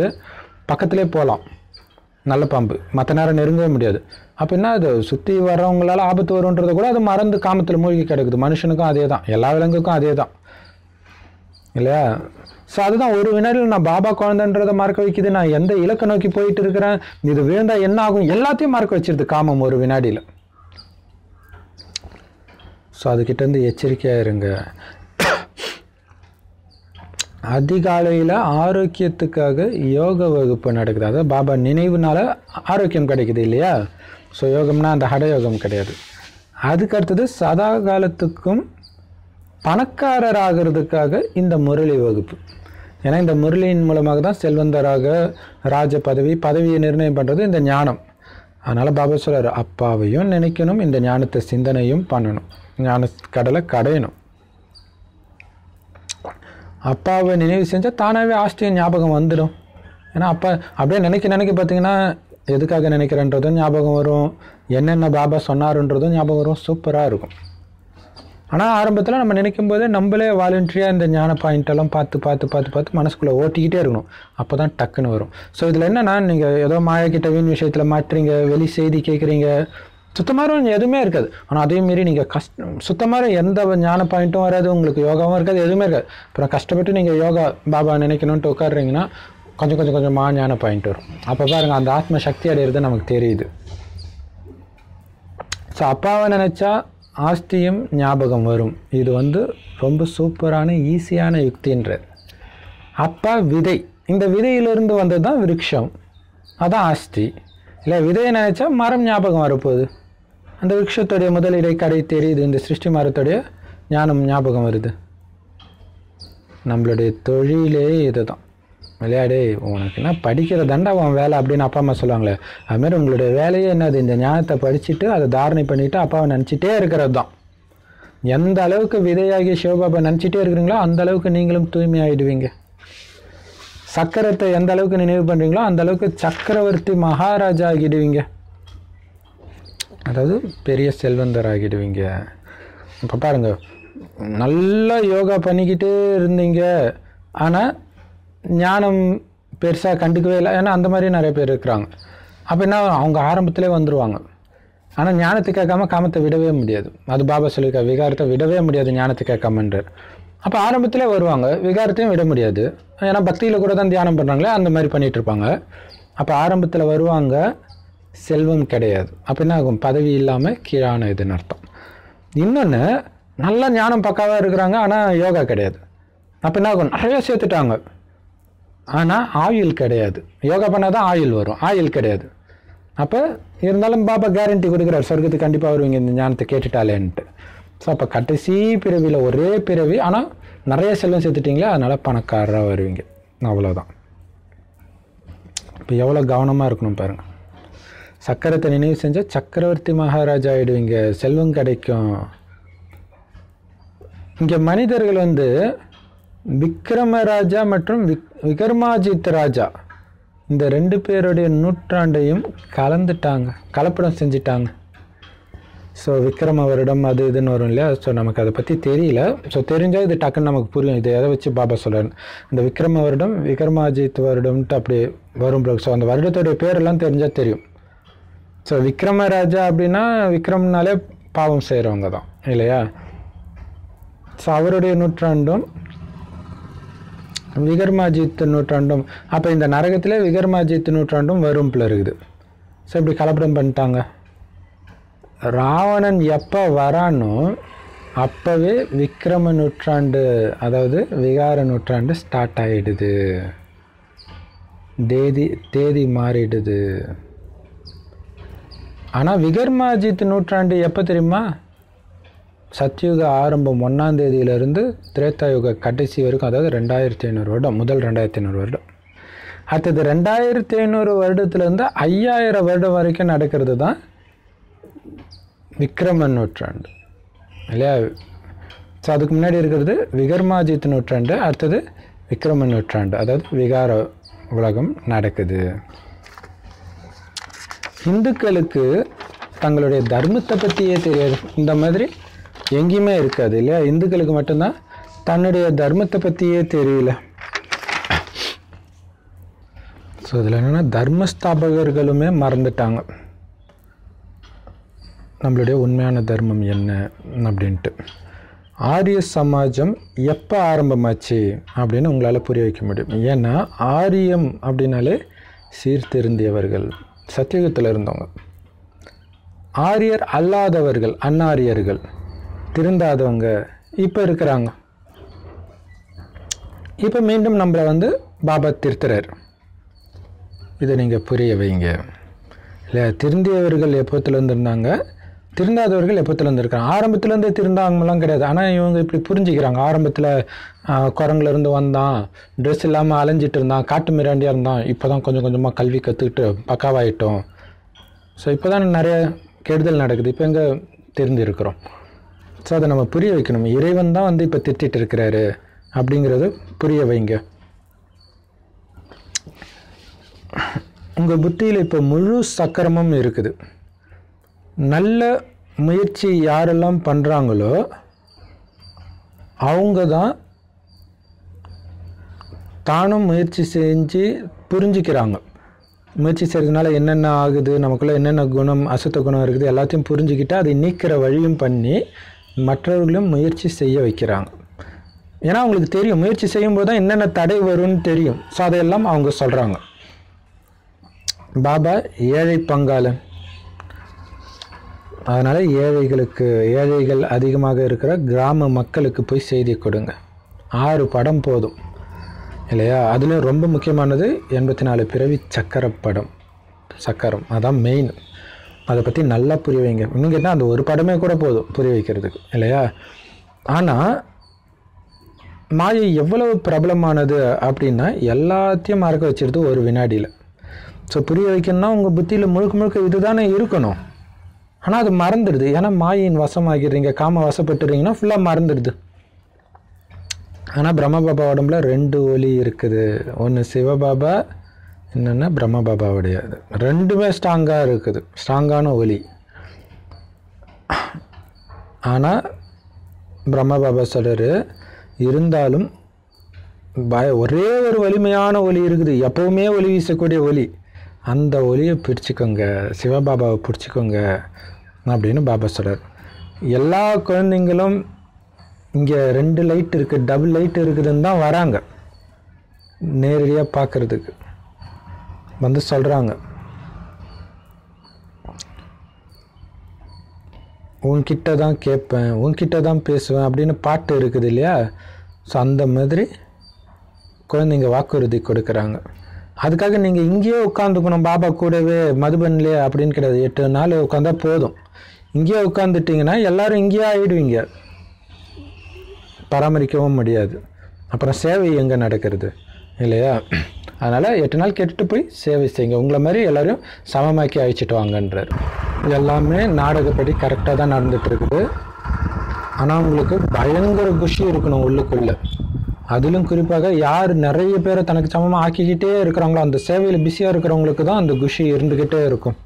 Speaker 1: பக்கத்திலே போகலாம் நல்ல பாம்பு. மற்ற நேரம் நெருங்கவே முடியாது. அப்போ என்ன அது சுற்றி வர்றவங்களால ஆபத்து வரும்ன்றதை கூட அது மறந்து காமத்தில் மூழ்கி கிடக்குது. மனுஷனுக்கும் அதே தான் எல்லா விலங்குக்கும் அதே தான் இல்லையா? ஸோ அதுதான் ஒரு வினாடியில் நான் பாபா குழந்தைன்றதை மறக்க வைக்குது. நான் எந்த இலக்கை நோக்கி போயிட்டு இருக்கிறேன்? இது விழுந்தா என்ன ஆகும்? எல்லாத்தையும் மறக்க வச்சிருது காமம் ஒரு வினாடியில். ஸோ அதுக்கிட்டேருந்து எச்சரிக்கையாக இருங்க. அதிகாலையில் ஆரோக்கியத்துக்காக யோக வகுப்பு நடக்குது. அதாவது பாபா நினைவுனால ஆரோக்கியம் கிடைக்குது இல்லையா? ஸோ யோகம்னா அந்த ஹடயோகம் கிடையாது. அதுக்கு அடுத்தது சதா காலத்துக்கும் பணக்காரர் ஆகிறதுக்காக இந்த முரளி வகுப்பு. ஏன்னா இந்த முரளியின் மூலமாக தான் செல்வந்தராக ராஜ பதவி பதவியை நிர்ணயம் பண்ணுறது இந்த ஞானம். அதனால் பாபா சொல்கிறார் அப்பாவையும் நினைக்கணும் இந்த ஞானத்தை சிந்தனையும் பண்ணணும். ஞான கடலை கடையணும். அப்பாவை நினைவு செஞ்சால் தானாகவே ஆஸ்திரியம் ஞாபகம் வந்துடும் ஏன்னா அப்பா அப்படியே நினைக்க நினைக்க பார்த்தீங்கன்னா எதுக்காக நினைக்கிறேன்றதும் ஞாபகம் வரும். என்னென்ன பாபா சொன்னாருன்றதும் ஞாபகம் வரும். சூப்பராக இருக்கும். ஆனால் ஆரம்பத்தில் நம்ம நினைக்கும் போதே நம்மளே வாலண்டரியாக இந்த ஞான பாயிண்டெல்லாம் பார்த்து பார்த்து பார்த்து பார்த்து மனசுக்குள்ளே ஓட்டிக்கிட்டே இருக்கணும். அப்போ தான் டக்குன்னு வரும். ஸோ இதில் என்னென்னா நீங்கள் ஏதோ மாயக்கிட்ட வீண் விஷயத்தில் மாற்றுறீங்க வெளி செய்தி கேட்குறீங்க சுத்தமாக எதுவுமே இருக்காது. ஆனால் அதே மீறி நீங்கள் கஷ்ட சுத்தமாக எந்த ஞான பாயிண்ட்டும் வராது. உங்களுக்கு யோகாவும் இருக்காது எதுவுமே இருக்காது. அப்புறம் கஷ்டப்பட்டு நீங்கள் யோகா பாபா நினைக்கணுன்ட்டு உட்காடுறீங்கன்னா கொஞ்சம் கொஞ்சம் கொஞ்சமாக ஞான பாயிண்ட் வரும். அப்போ பாருங்கள் அந்த ஆத்ம சக்தி அடையிறது நமக்கு தெரியுது. ஸோ அப்பாவை நினச்சா ஆஸ்தியும் ஞாபகம் வரும். இது வந்து ரொம்ப சூப்பரான ஈஸியான யுக்தின்றது. அப்பா விதை. இந்த விதையிலிருந்து வந்தது தான் விருட்சம். அதான் ஆஸ்தி. இல்லை விதையை நினச்சா மரம் ஞாபகம் வரப்போகுது. அந்த விருட்சத்துடைய முதல் இடை கடை தெரியுது. இந்த சிருஷ்டி மரத்துடைய ஞானம் ஞாபகம் வருது. நம்மளுடைய தொழிலே இதுதான். விளையாடே உனக்கு என்ன படிக்கிற தண்டா உன் வேலை அப்படின்னு அப்பா அம்மா சொல்லுவாங்களே. அதுமாரி உங்களுடைய வேலையே என்னது? இந்த ஞானத்தை படிச்சுட்டு அதை தாரணை பண்ணிவிட்டு அப்பாவை நினச்சிட்டே இருக்கிறது தான் எந்த அளவுக்கு விதையாகி சிவபாபா நினச்சிட்டே இருக்கிறீங்களோ அந்த அளவுக்கு நீங்களும் தூய்மையாயிடுவீங்க சக்கரத்தை எந்த அளவுக்கு நினைவு பண்ணுறீங்களோ அந்த அளவுக்கு சக்கரவர்த்தி மகாராஜா ஆகிடுவீங்க. அதாவது பெரிய செல்வந்தர் ஆகிடுவீங்க இப்போ பாருங்க நல்லா யோகா பண்ணிக்கிட்டே இருந்தீங்க. ஆனால் ஞானம் பெருசாக கண்டுக்கவே இல்லை. ஏன்னா அந்த மாதிரி நிறைய பேர் இருக்கிறாங்க. அப்போ என்ன அவங்க ஆரம்பத்திலே வந்துடுவாங்க ஆனால் ஞானத்தை கேட்காம காமத்தை விடவே முடியாது. அது பாபா சொல்லியிருக்கா விகாரத்தை விடவே முடியாது ஞானத்தை கேட்காமன்றார் அப்போ ஆரம்பத்திலே வருவாங்க விகாரத்தையும் விட முடியாது. ஏன்னா பக்தியில் கூட தான் தியானம் பண்ணுறாங்களே அந்த மாதிரி பண்ணிகிட்ருப்பாங்க இருப்பாங்க. அப்போ ஆரம்பத்தில் வருவாங்க செல்வம் கிடையாது. அப்போ என்ன ஆகும் பதவி இல்லாமல் கீழான இதுன்னு அர்த்தம். இன்னொன்று நல்ல ஞானம் பக்காவாக இருக்கிறாங்க ஆனால் யோகா கிடையாது. அப்போ என்ன ஆகும் நிறைய சேர்த்துட்டாங்க. ஆனால் ஆயுள் கிடையாது. யோகா பண்ணால் தான் ஆயுள் வரும். ஆயுள் கிடையாது. அப்போ இருந்தாலும் பாபா கேரண்டி கொடுக்குறார். சொர்க்கத்துக்கு கண்டிப்பாக வருவீங்க இந்த ஞானத்தை கேட்டுட்டாலேன்ட்டு ஸோ அப்போ கடைசி பிறவியில் ஒரே பிறவி ஆனால் நிறைய செல்வம் சேர்த்துட்டிங்களே அதனால் பணக்காரராக வருவீங்க. அவ்வளோதான் இப்போ எவ்வளோ கவனமாக இருக்கணும் பாருங்கள் சக்கரத்தை நினைவு செஞ்சால் சக்கரவர்த்தி மகாராஜா ஆகிடுவீங்க செல்வம் கிடைக்கும். இங்கே மனிதர்கள் வந்து விக்ரமராஜா மற்றும் விக் விக்ரமாஜித் ராஜா இந்த ரெண்டு பேருடைய நூற்றாண்டையும் கலந்துட்டாங்க. கலப்படம் செஞ்சிட்டாங்க. ஸோ விக்ரம வருடம் அது இதுன்னு வரும் இல்லையா? ஸோ நமக்கு அதை பற்றி தெரியல. ஸோ தெரிஞ்சால் இது டக்குன்னு நமக்கு புரியும். இது எதை வச்சு பாபா சொல்கிறேன் இந்த விக்ரம வருடம் விக்ரமாஜித் வருடம்ட்டு அப்படி வரும் ஸோ அந்த வருடத்துடைய பேரெல்லாம் தெரிஞ்சால் தெரியும். ஸோ விக்ரமராஜா அப்படின்னா விக்ரம்னாலே பாவம் செய்கிறவங்க தான் இல்லையா? ஸோ அவருடைய நூற்றாண்டும் விகர்மாஜித் நூற்றாண்டும் அப்போ இந்த நரகத்தில் விகர்மாஜித் நூற்றாண்டும் வரும் இருக்குது ஸோ இப்படி கலப்படம் பண்ணிட்டாங்க. ராவணன் எப்போ வரானோ அப்போவே விக்ரம நூற்றாண்டு அதாவது விகார நூற்றாண்டு ஸ்டார்ட் ஆகிடுது தேதி தேதி மாறிடுது. ஆனால் விகர்மாஜித் நூற்றாண்டு எப்போ தெரியுமா? சத்யுக ஆரம்பம் ஒன்றாம் தேதியிலிருந்து திரேத்தாயுக கடைசி வரைக்கும் அதாவது ரெண்டாயிரத்தி ஐநூறு வருடம் முதல் ரெண்டாயிரத்தி ஐநூறு வருடம். அடுத்தது ரெண்டாயிரத்தி ஐநூறு வருடத்துலேருந்து ஐயாயிரம் வருடம் வரைக்கும் நடக்கிறது தான் விக்ரமன் நூற்றாண்டு. இல்லையா? ஸோ அதுக்கு முன்னாடி இருக்கிறது விகர்மாஜித் நூற்றாண்டு அடுத்தது விக்ரமன் நூற்றாண்டு. அதாவது விகார உலகம் நடக்குது. ஹிந்துக்களுக்கு தங்களுடைய தர்மத்தை பற்றியே தெரியாது. இந்த மாதிரி எங்கேயுமே இருக்காது இல்லையா? இந்துக்களுக்கு மட்டும்தான் தன்னுடைய தர்மத்தை பற்றியே தெரியல. ஸோ இதில் என்னென்னா தர்மஸ்தாபகர்களுமே மறந்துட்டாங்க. நம்மளுடைய உண்மையான தர்மம் என்ன அப்படின்ட்டு. ஆரிய சமாஜம் எப்போ ஆரம்பமாச்சு அப்படின்னு உங்களால் புரிய வைக்க முடியும். ஏன்னா ஆரியம் அப்படின்னாலே சீர்திருந்தியவர்கள். சத்தியுகத்தில் இருந்தவங்க. ஆரியர் அல்லாதவர்கள் அன்னாரியர்கள் திருந்தாதவங்க இப்போ இருக்கிறாங்க. இப்போ மீண்டும் நம்மளை வந்து பாபா திருத்துறார். இதை நீங்கள் புரிய வைங்க. இல்லை திருந்தியவர்கள் எப்போத்துலேருந்து இருந்தாங்க? திருந்தாதவர்கள் எப்போத்துலேருந்து இருக்காங்க? ஆரம்பத்துலேருந்தே திருந்தாங்கலாம் கிடையாது. ஆனால் இவங்க இப்படி புரிஞ்சுக்கிறாங்க. ஆரம்பத்தில் குரங்குலேருந்து வந்தான். ட்ரெஸ் இல்லாமல் அலைஞ்சிட்டு இருந்தான். காட்டு மிராண்டியாக இருந்தான். இப்போ தான் கொஞ்சம் கொஞ்சமாக கல்வி கற்றுக்கிட்டு பக்காவாயிட்டோம். ஸோ இப்போ தான் நிறைய கெடுதல் நடக்குது. இப்போ எங்கே தெரிஞ்சிருக்கிறோம். ஸோ அதை நம்ம புரிய வைக்கணும். இறைவன் தான் வந்து இப்போ திட்டிகிட்டு இருக்கிறாரு அப்படிங்கிறது புரிய வைங்க. உங்கள் புத்தியில் இப்போ முழு சக்கரமும் இருக்குது. நல்ல முயற்சி யாரெல்லாம் பண்ணுறாங்களோ அவங்க தான் தானும் முயற்சி செஞ்சு புரிஞ்சுக்கிறாங்க. முயற்சி செய்கிறதுனால என்னென்ன ஆகுது நமக்குள்ளே என்னென்ன குணம் அசுத்த குணம் இருக்குது எல்லாத்தையும் புரிஞ்சுக்கிட்டு அதை நீக்கிற வழியும் பண்ணி மற்றவர்களும் முயற்சி செய்ய வைக்கிறாங்க. ஏன்னா அவங்களுக்கு தெரியும். முயற்சி செய்யும்போது தான் என்னென்ன தடை வரும்னு தெரியும். ஸோ அதையெல்லாம் அவங்க சொல்கிறாங்க பாபா ஏழை பங்காளன். அதனால் ஏழைகளுக்கு ஏழைகள் அதிகமாக இருக்கிற கிராம மக்களுக்கு போய் செய்தி கொடுங்க. ஆறு படம் போதும். இல்லையா? அதில் ரொம்ப முக்கியமானது எண்பத்தி நாலு பிறவி சக்கரப்படம். படம் சக்கரம் அதான் மெயின் அதை பற்றி நல்லா புரிய வைங்க. இன்னும் கேட்டால் அந்த ஒரு படமே கூட போதும் புரிய வைக்கிறதுக்கு இல்லையா? ஆனால் மாயை எவ்வளவு பிரபலமானது அப்படின்னா எல்லாத்தையும் மறக்க வச்சிருது ஒரு வினாடியில். ஸோ புரிய வைக்கணும்னா உங்கள் புத்தியில் முழுக்க முழுக்க இதுதானே இருக்கணும். ஆனால் அது மறந்துடுது. ஏன்னா மாயின் வசமாகிடுறீங்க காம வசப்பட்டுறீங்கன்னா ஃபுல்லாக மறந்துடுது. ஆனால் பிரம்மபாபா உடம்புல ரெண்டு ஒலி இருக்குது. ஒன்று சிவபாபா இன்னொன்று பிரம்மபாபாவுடைய ரெண்டுமே ஸ்ட்ராங்காக இருக்குது. ஸ்ட்ராங்கான ஒலி. ஆனால் பிரம்மபாபா சொல்கிறார் இருந்தாலும் பய ஒரே ஒரு வலிமையான ஒலி இருக்குது. எப்போவுமே ஒலி வீசக்கூடிய ஒலி. அந்த ஒலியை பிடிச்சிக்கோங்க சிவபாபாவை பிடிச்சிக்கோங்க அப்படின்னு பாபா சொல்கிறார் எல்லா குழந்தைங்களும் இங்கே ரெண்டு லைட் இருக்குது டபுள் லைட் இருக்குதுன்னு தான் வராங்க. நேரடியாக பார்க்குறதுக்கு வந்து சொல்கிறாங்க உன்கிட்ட தான் கேட்பேன் உன்கிட்ட தான் பேசுவேன் அப்படின்னு பாட்டு இருக்குது இல்லையா? ஸோ அந்த மாதிரி குழந்தைங்க வாக்குறுதி கொடுக்குறாங்க. அதுக்காக நீங்கள் இங்கேயே உட்காந்துக்கணும் பாபா கூடவே மதுபன்லேயே அப்படின்னு கிடையாது. எட்டு நாள் உட்காந்தா போதும். இங்கேயே உட்காந்துட்டிங்கன்னா எல்லோரும் இங்கேயே ஆகிடுவீங்க பராமரிக்கவும் முடியாது. அப்புறம் சேவை எங்கே நடக்கிறது? இல்லையா? அதனால் எட்டு நாள் கேட்டுட்டு போய் சேவை செய்யுங்க. உங்களை மாதிரி எல்லோரும் சமமாக்கி அழைச்சிட்டு வாங்கன்றார். எல்லாமே நாடகப்படி கரெக்டாக தான் நடந்துகிட்ருக்குது. ஆனால் உங்களுக்கு பயங்கர குஷி இருக்கணும் உள்ளுக்குள்ளே. அதிலும் குறிப்பாக யார் நிறைய பேரை தனக்கு சமமாக ஆக்கிக்கிட்டே இருக்கிறாங்களோ அந்த சேவையில் பிஸியாக இருக்கிறவங்களுக்கு தான் அந்த குஷி இருந்துக்கிட்டே இருக்கும்.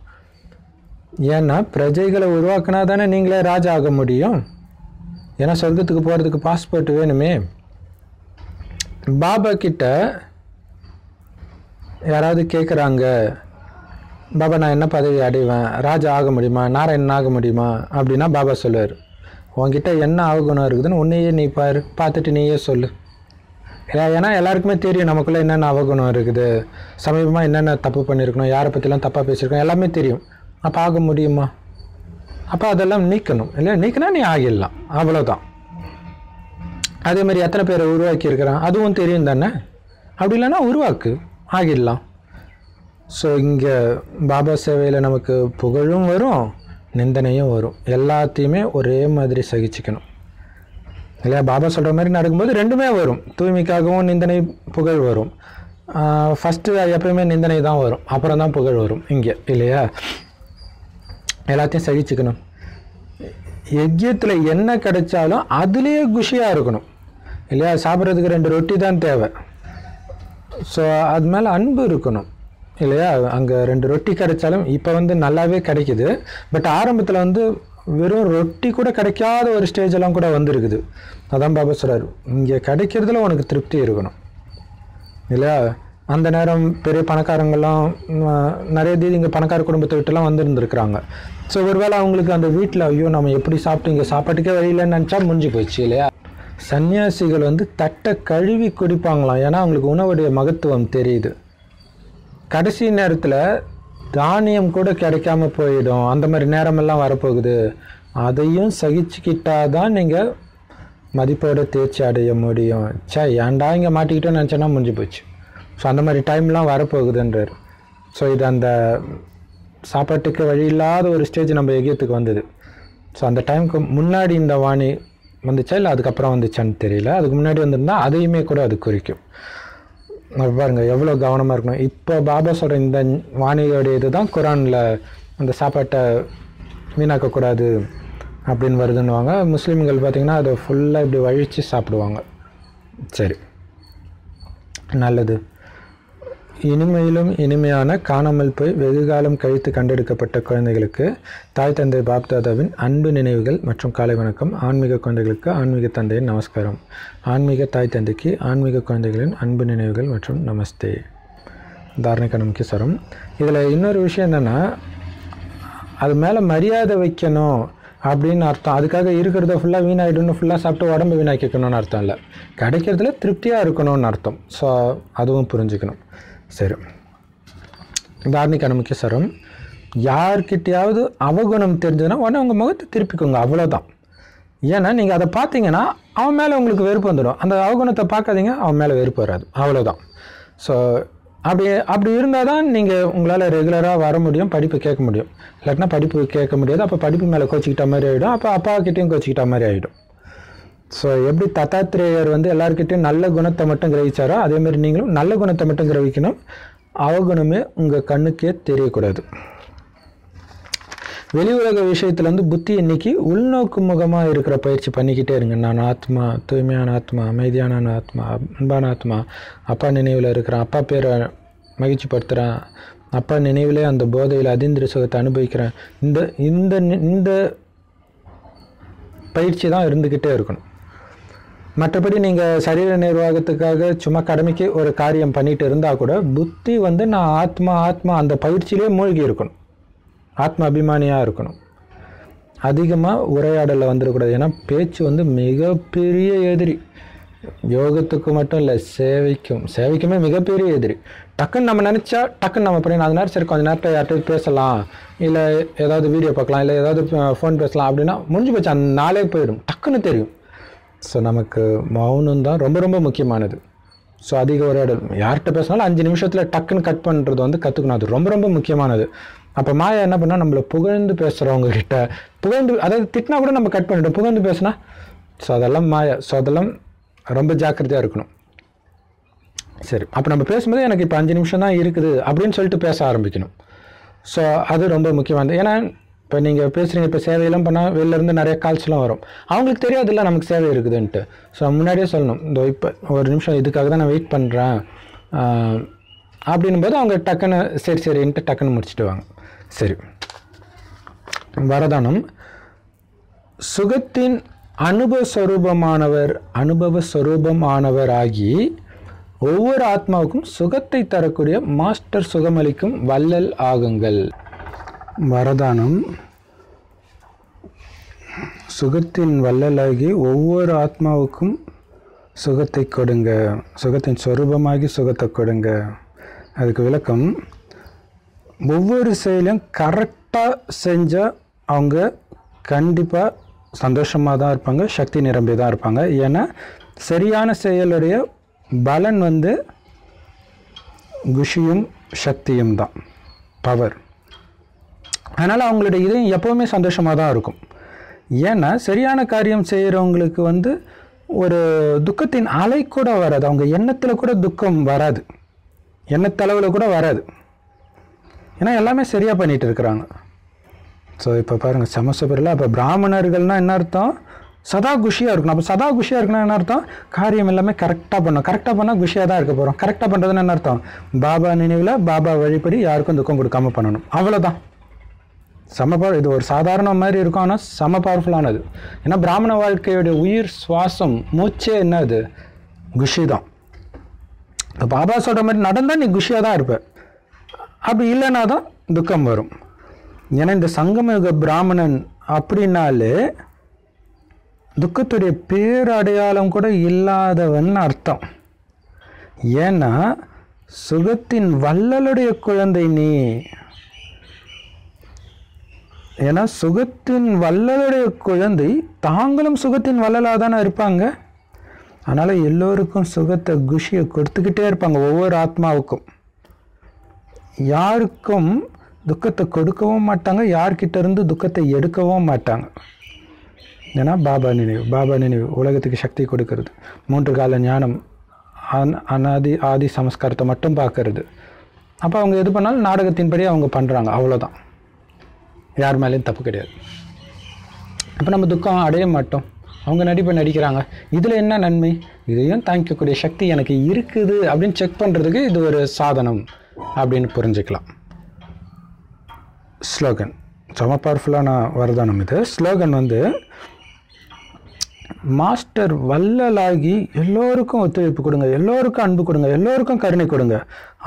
Speaker 1: ஏன்னா பிரஜைகளை உருவாக்குனா தானே நீங்களே ராஜா ஆக முடியும். ஏன்னா சொர்க்கத்துக்கு போகிறதுக்கு பாஸ்போர்ட் வேணுமே. பாபா கிட்ட யாராவது கேட்குறாங்க பாபா நான் என்ன பதவி அடைவேன்? ராஜா ஆக முடியுமா? நாராயணன் ஆக முடியுமா? அப்படின்னா பாபா சொல்லுவார். உன்கிட்ட என்ன ஆகுணம் இருக்குதுன்னு உன்னையே நீ பாரு பார்த்துட்டு நீயே சொல்லு. ஏ- ஏன்னா எல்லாருக்குமே தெரியும் நமக்குள்ளே என்னென்ன அவகுணம் இருக்குது. சமீபமாக என்னென்ன தப்பு பண்ணியிருக்கணும் யாரை பற்றிலாம் தப்பாக பேசியிருக்கோம் எல்லாமே தெரியும். அப்போ ஆக முடியுமா? அப்போ அதெல்லாம் நீக்கணும். இல்லை நீக்கினா நீ ஆகிடலாம். அவ்வளோதான் அதே மாதிரி எத்தனை பேரை உருவாக்கி இருக்கிறான் அதுவும் தெரியும் தானே? அப்படி இல்லைன்னா உருவாக்கு. ஆகிடலாம். ஸோ இங்கே பாபா சேவையில் நமக்கு புகழும் வரும் நிந்தனையும் வரும். எல்லாத்தையுமே ஒரே மாதிரி சகிச்சுக்கணும். இல்லையா? பாபா சொல்கிற மாதிரி நடக்கும்போது ரெண்டுமே வரும். தூய்மைக்காகவும் நிந்தனை புகழ் வரும். ஃபஸ்ட்டு எப்பயுமே நிந்தனை தான் வரும். அப்புறம் தான் புகழ் வரும். இங்கே இல்லையா? எல்லாத்தையும் சகிச்சுக்கணும் யஜ்யத்தில் என்ன கிடைச்சாலும் அதுலேயே குஷியாக இருக்கணும். இல்லையா? சாப்பிட்றதுக்கு ரெண்டு ரொட்டி தான் தேவை. ஸோ அது மேலே அன்பு இருக்கணும். இல்லையா? அங்கே ரெண்டு ரொட்டி கிடைச்சாலும் இப்போ வந்து நல்லாவே கிடைக்குது. பட் ஆரம்பத்தில் வந்து வெறும் ரொட்டி கூட கிடைக்காத ஒரு ஸ்டேஜ் எல்லாம் கூட வந்திருக்குது. அதான் பாபா சொல்கிறார் இங்கே கிடைக்கிறதுல உனக்கு திருப்தி இருக்கணும். இல்லையா? அந்த நேரம் பெரிய பணக்காரங்கள்லாம் நிறைய தீதி இங்கே பணக்கார குடும்பத்தை விட்டுலாம் வந்திருந்துருக்குறாங்க. ஸோ ஒருவேளை அவங்களுக்கு அந்த வீட்டில் ஐயோ நம்ம எப்படி சாப்பிட்டு இங்கே சாப்பாட்டுக்கே வழியிலன்னு நினச்சா முடிஞ்சு போயிடுச்சு இல்லையா? சன்னியாசிகள் வந்து தட்டை கழுவி குடிப்பாங்களாம். ஏன்னா அவங்களுக்கு உணவுடைய மகத்துவம் தெரியுது. கடைசி நேரத்தில் தானியம் கூட கிடைக்காம போயிடும். அந்த மாதிரி நேரமெல்லாம் வரப்போகுது. அதையும் சகிச்சுக்கிட்டாதான் நீங்கள் மதிப்போட தேர்ச்சி அடைய முடியும். சே ஏன்டா இங்கே மாட்டிக்கிட்டோன்னு நினச்சோன்னா முடிஞ்சு போச்சு. ஸோ அந்த மாதிரி டைம்லாம் வரப்போகுதுன்றார். ஸோ இது அந்த சாப்பாட்டுக்கு வழி இல்லாத ஒரு ஸ்டேஜ் நம்ம எகியத்துக்கு வந்தது. ஸோ அந்த டைமுக்கு முன்னாடி இந்த வாணி வந்துச்சா இல்லை அதுக்கப்புறம் வந்துச்சான்னு தெரியல. அதுக்கு முன்னாடி வந்திருந்தால் அதையுமே கூட அது குறிக்கும். பாருங்கள் பாருங்க எவ்வளோ கவனமாக இருக்கணும். இப்போ பாபா சொல்கிற இந்த வாணியோடைய இது தான் குரானில் அந்த சாப்பாட்டை வீணாக்கக்கூடாது அப்படின்னு வருதுன்னுவாங்க. முஸ்லீம்கள் பார்த்திங்கன்னா அதை ஃபுல்லாக இப்படி வழித்து சாப்பிடுவாங்க. சரி. நல்லது. இனிமையிலும் இனிமையான காணாமல் போய் வெகு காலம் கழித்து கண்டெடுக்கப்பட்ட குழந்தைகளுக்கு தாய் தந்தை பாப்தாதாவின் அன்பு நினைவுகள் மற்றும் காலை வணக்கம். ஆன்மீக குழந்தைகளுக்கு ஆன்மீக தந்தையின் நமஸ்காரம். ஆன்மீக தாய் தந்தைக்கு ஆன்மீக குழந்தைகளின் அன்பு நினைவுகள் மற்றும் நமஸ்தே. தாரணிக்க சரம் இதில் இன்னொரு விஷயம் என்னென்னா அது மேலே மரியாதை வைக்கணும் அப்படின்னு அர்த்தம். அதுக்காக இருக்கிறத ஃபுல்லாக வீணாயிடுன்னு ஃபுல்லாக சாப்பிட்டு உடம்பு வீணாக்கிக்கணும்னு அர்த்தம் இல்லை. கிடைக்கிறதுல திருப்தியாக இருக்கணும்னு அர்த்தம். ஸோ அதுவும் புரிஞ்சுக்கணும். சரி. தார்மிக அனுமிக்க சரம். யார்கிட்டையாவது அவகுணம் தெரிஞ்சதுன்னா உடனே உங்கள் முகத்தை திருப்பிக்கோங்க அவ்வளோதான் ஏன்னா நீங்கள் அதை பார்த்தீங்கன்னா அவன் மேலே உங்களுக்கு வெறுப்பு வந்துடும். அந்த அவகுணத்தை பார்க்காதீங்க அவன் மேலே வெறுப்பு வராது. அவ்வளோதான் ஸோ அப்படி அப்படி இருந்தால் தான் நீங்கள் உங்களால் ரெகுலராக வர முடியும் படிப்பு கேட்க முடியும். இல்லாட்டினா படிப்பு கேட்க முடியாது. அப்போ படிப்பு மேலே கோச்சிக்கிட்ட மாதிரி ஆகிடும் அப்போ அப்பா கிட்டேயும் கோச்சிக்கிட்ட மாதிரி ஆகிடும் ஸோ எப்படி தத்தாத்திரேயர் வந்து எல்லாருக்கிட்டையும் நல்ல குணத்தை மட்டும் கிரகிச்சாரோ அதேமாதிரி நீங்களும் நல்ல குணத்தை மட்டும் கிரகிக்கணும். அவகுணமே உங்கள் கண்ணுக்கே தெரியக்கூடாது. வெளி உலக விஷயத்தில் வந்து புத்தி இன்னைக்கு உள்நோக்கு முகமாக இருக்கிற பயிற்சி பண்ணிக்கிட்டே இருங்க. நான் ஆத்மா தூய்மையான ஆத்மா அமைதியான ஆத்மா அன்பான ஆத்மா அப்பா நினைவில் இருக்கிறேன் அப்பா பேரை மகிழ்ச்சிப்படுத்துகிறேன் அப்பா நினைவிலே அந்த போதையில் அதீந்திர சுகத்தை அனுபவிக்கிறேன். இந்த இந்த இந்த பயிற்சி தான் இருந்துக்கிட்டே இருக்கணும். மற்றபடி நீங்கள் சரீர நிர்வாகத்துக்காக சும்மா கடமைக்கு ஒரு காரியம் பண்ணிட்டு இருந்தால் கூட புத்தி வந்து நான் ஆத்மா ஆத்மா அந்த பயிற்சியிலே மூழ்கி இருக்கணும். ஆத்ம அபிமானியாக இருக்கணும். அதிகமாக உரையாடலில் வந்துடக்கூடாது. ஏன்னா பேச்சு வந்து மிகப்பெரிய எதிரி. யோகத்துக்கு மட்டும் இல்லை சேவைக்கும். சேவைக்குமே மிகப்பெரிய எதிரி. டக்குன்னு நம்ம நினச்சா டக்குன்னு நம்ம பண்ணி அது நேரம் சரி கொஞ்சம் நேரத்தில் யார்கிட்ட பேசலாம். இல்லை ஏதாவது வீடியோ பார்க்கலாம் இல்லை ஏதாவது ஃபோன் பேசலாம் அப்படின்னா முடிஞ்சு போச்சு. அந்த நாளே போயிடும். டக்குன்னு தெரியும். ஸோ நமக்கு மௌனம் தான் ரொம்ப ரொம்ப முக்கியமானது. ஸோ அதிக உரையாடல் யார்கிட்ட பேசினாலும் அஞ்சு நிமிஷத்தில் டக்குன்னு கட் பண்ணுறது வந்து கற்றுக்கணும் அது ரொம்ப ரொம்ப முக்கியமானது. அப்போ மாயா என்ன பண்ணால் நம்மளை புகழ்ந்து பேசுகிறவங்க கிட்ட புகழ்ந்து அதாவது திட்டினா கூட நம்ம கட் பண்ணிட்டோம். புகழ்ந்து பேசினா ஸோ அதெல்லாம் மாயா ஸோ அதெல்லாம் ரொம்ப ஜாக்கிரதையாக இருக்கணும். சரி அப்போ நம்ம பேசும்போது எனக்கு இப்போ அஞ்சு நிமிஷம் தான் இருக்குது அப்படின்னு சொல்லிட்டு பேச ஆரம்பிக்கணும். ஸோ அது ரொம்ப முக்கியமானது. ஏன்னா இப்போ நீங்கள் பேசுகிறீங்க இப்போ சேவையெல்லாம் பண்ணால் வெளிலேருந்து நிறைய கால்ஸ்லாம் வரும். அவங்களுக்கு தெரியாதுல்ல நமக்கு சேவை இருக்குதுன்ட்டு. ஸோ முன்னாடியே சொல்லணும். இந்த இப்போ ஒரு நிமிஷம் இதுக்காக தான் நான் வெயிட் பண்ணுறேன் அப்படின்னும் போது அவங்க டக்குன்னு சரி சரின்ட்டு டக்குன்னு முடிச்சுட்டு வாங்க. சரி. வரதானம். சுகத்தின் அனுபவ ஸ்வரூபமானவர் அனுபவ ஸ்வரூபமானவர் ஆகி ஒவ்வொரு ஆத்மாவுக்கும் சுகத்தை தரக்கூடிய மாஸ்டர் சுகமளிக்கும் வள்ளல் ஆகுங்கள். வரதானம். சுகத்தின் வள்ளலாகி ஒவ்வொரு ஆத்மாவுக்கும் சுகத்தை கொடுங்க. சுகத்தின் சொரூபமாகி சுகத்தை கொடுங்க. அதுக்கு விளக்கம் ஒவ்வொரு செயலையும் கரெக்டாக செஞ்சால் அவங்க கண்டிப்பாக சந்தோஷமாக தான் இருப்பாங்க சக்தி நிரம்பி தான் இருப்பாங்க. ஏன்னா சரியான செயலுடைய பலன் வந்து குஷியும் சக்தியும் தான் பவர் அதனால் அவங்களுடைய இதயம் எப்போவுமே சந்தோஷமாக தான் இருக்கும். ஏன்னா சரியான காரியம் செய்கிறவங்களுக்கு வந்து ஒரு துக்கத்தின் அலை கூட வராது. அவங்க எண்ணத்தில் கூட துக்கம் வராது. எண்ணத்தளவில் கூட வராது. ஏன்னா எல்லாமே சரியாக பண்ணிகிட்டு இருக்கிறாங்க. ஸோ இப்போ பாருங்கள் சமசபரில் அப்போ பிராமணர்கள்னால் என்ன அர்த்தம்? சதா குஷியாக இருக்கணும். அப்போ சதா குஷியாக இருக்கணும்னா என்ன அர்த்தம்? காரியம் எல்லாமே கரெக்டாக பண்ணணும். கரெக்டாக பண்ணால் குஷியாக தான் இருக்க போகிறோம் கரெக்டாக பண்ணுறதுன்னு என்ன அர்த்தம்? பாபா நினைவில் பாபா வழிபடி யாருக்கும் துக்கம் கொடுக்காம பண்ணணும். அவ்வளோதான் சம பவர் இது ஒரு சாதாரண மாதிரி இருக்கும் ஆனால் சம பவர்ஃபுல்லானது ஏன்னா பிராமண வாழ்க்கையுடைய உயிர் சுவாசம் மூச்சே என்னது குஷி தான். இப்போ பாபா சொல்கிற மாதிரி நடந்தால் நீ குஷியாக தான் இருப்ப. அப்படி இல்லைனா தான் துக்கம் வரும். ஏன்னா இந்த சங்கமயுக பிராமணன் அப்படின்னாலே துக்கத்துடைய பேரடையாளம் கூட இல்லாதவன் அர்த்தம். ஏன்னா சுகத்தின் வள்ளலுடைய குழந்தை நீ ஏன்னா சுகத்தின் வள்ளலுடைய குழந்தை தாங்களும் சுகத்தின் வள்ளலாக தானே இருப்பாங்க. அதனால் எல்லோருக்கும் சுகத்தை குஷியை கொடுத்துக்கிட்டே இருப்பாங்க ஒவ்வொரு ஆத்மாவுக்கும். யாருக்கும் துக்கத்தை கொடுக்கவும் மாட்டாங்க யார்கிட்ட இருந்து துக்கத்தை எடுக்கவும் மாட்டாங்க. ஏன்னா பாபா நினைவு பாபா நினைவு உலகத்துக்கு சக்தி கொடுக்கறது. மூன்று கால ஞானம் அன் அனாதி ஆதி சமஸ்காரத்தை மட்டும் பார்க்கறது. அப்போ அவங்க எது பண்ணாலும் நாடகத்தின்படி அவங்க பண்ணுறாங்க அவ்வளோதான் யார் மேலேயும் தப்பு கிடையாது. அப்போ நம்ம துக்கம் அடைய மாட்டோம். அவங்க நடிப்பை நடிக்கிறாங்க. இதில் என்ன நன்மை? இதையும் தாங்கிக்கக்கூடிய சக்தி எனக்கு இருக்குது அப்படின்னு செக் பண்ணுறதுக்கு இது ஒரு சாதனம் அப்படின்னு புரிஞ்சுக்கலாம். ஸ்லோகன். செம பவர்ஃபுல்லான வரதானம் இது. ஸ்லோகன் வந்து மாஸ்டர் வல்லலாகி எல்லோருக்கும் ஒத்துழைப்பு கொடுங்க. எல்லோருக்கும் அன்பு கொடுங்க. எல்லோருக்கும் கருணை கொடுங்க.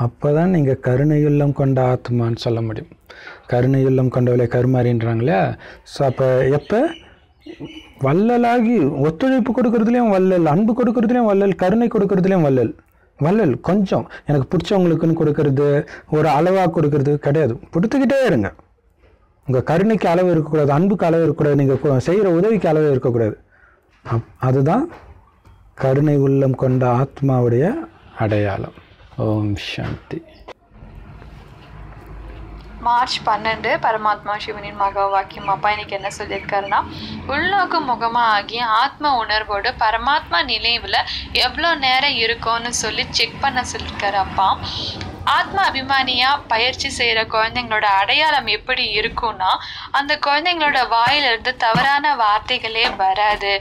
Speaker 1: அப்போ தான் நீங்கள் கருணையுள்ளம் கொண்ட ஆத்மான்னு சொல்ல முடியும். கருணை உள்ளம் கொண்டவளை கருமாறின்றாங்களே ஸோ அப்போ எப்போ? வள்ளலாகி ஒத்துழைப்பு கொடுக்கறதுலேயும் வள்ளல் அன்பு கொடுக்கறதுலேயும் வள்ளல் கருணை கொடுக்கறதுலேயும் வள்ளல். வள்ளல் கொஞ்சம். எனக்கு பிடிச்சவங்களுக்குன்னு கொடுக்கறது ஒரு அளவாக கொடுக்கறது கிடையாது. கொடுத்துக்கிட்டே இருங்க. உங்கள் கருணைக்கு அளவு இருக்கக்கூடாது அன்புக்கு அளவு இருக்கக்கூடாது நீங்கள் செய்கிற உதவிக்கு அளவு இருக்கக்கூடாது. அப் அதுதான் கருணை உள்ளம் கொண்ட ஆத்மாவுடைய அடையாளம். ஓம் சாந்தி.
Speaker 2: மார்ச் பன்னெண்டு பரமாத்மா சிவனின் மகா வாக்கியம். அப்பா இன்னைக்கு என்ன சொல்லியிருக்காருன்னா உள்நோக்கு முகமாக ஆகி ஆத்ம உணர்வோடு பரமாத்மா நினைவில் எவ்வளோ நேரம் இருக்கும்னு சொல்லி செக் பண்ண சொல்லியிருக்காரு அப்பா. ஆத்ம அபிமானியாக பயிற்சி செய்கிற குழந்தைங்களோட அடையாளம் எப்படி இருக்கும்னா அந்த குழந்தைங்களோட வாயிலிருந்து தவறான வார்த்தைகளே வராது.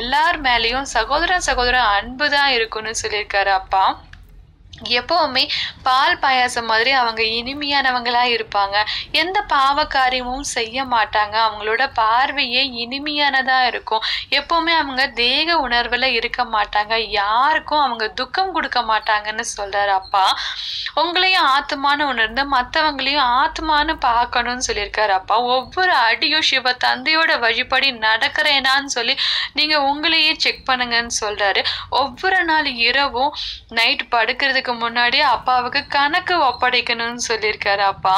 Speaker 2: எல்லார் மேலேயும் சகோதரன் சகோதரன் அன்பு தான் இருக்கும்னு சொல்லியிருக்காரு அப்பா. எப்பவுமே பால் பாயாசம் மாதிரி அவங்க இனிமையானவங்களா இருப்பாங்க. எந்த பாவ காரியமும் செய்ய மாட்டாங்க. அவங்களோட பார்வையே இனிமையானதா இருக்கும். எப்பவுமே அவங்க தேக உணர்வுல இருக்க மாட்டாங்க. யாருக்கும் அவங்க துக்கம் கொடுக்க மாட்டாங்கன்னு சொல்றாரு அப்பா. உங்களையும் ஆத்மான்னு உணர்ந்து மற்றவங்களையும் ஆத்மானு பார்க்கணும்னு சொல்லியிருக்காரு அப்பா. ஒவ்வொரு அடியும் சிவ தந்தையோட வழிபடி நடக்கிறேனான்னு சொல்லி நீங்க உங்களையே செக் பண்ணுங்கன்னு சொல்றாரு. ஒவ்வொரு நாள் இரவும் நைட் படுக்கிறதுக்கு முன்னாடி அப்பாவுக்கு கணக்கு ஒப்படைக்கணும்னு சொல்லியிருக்காரு அப்பா.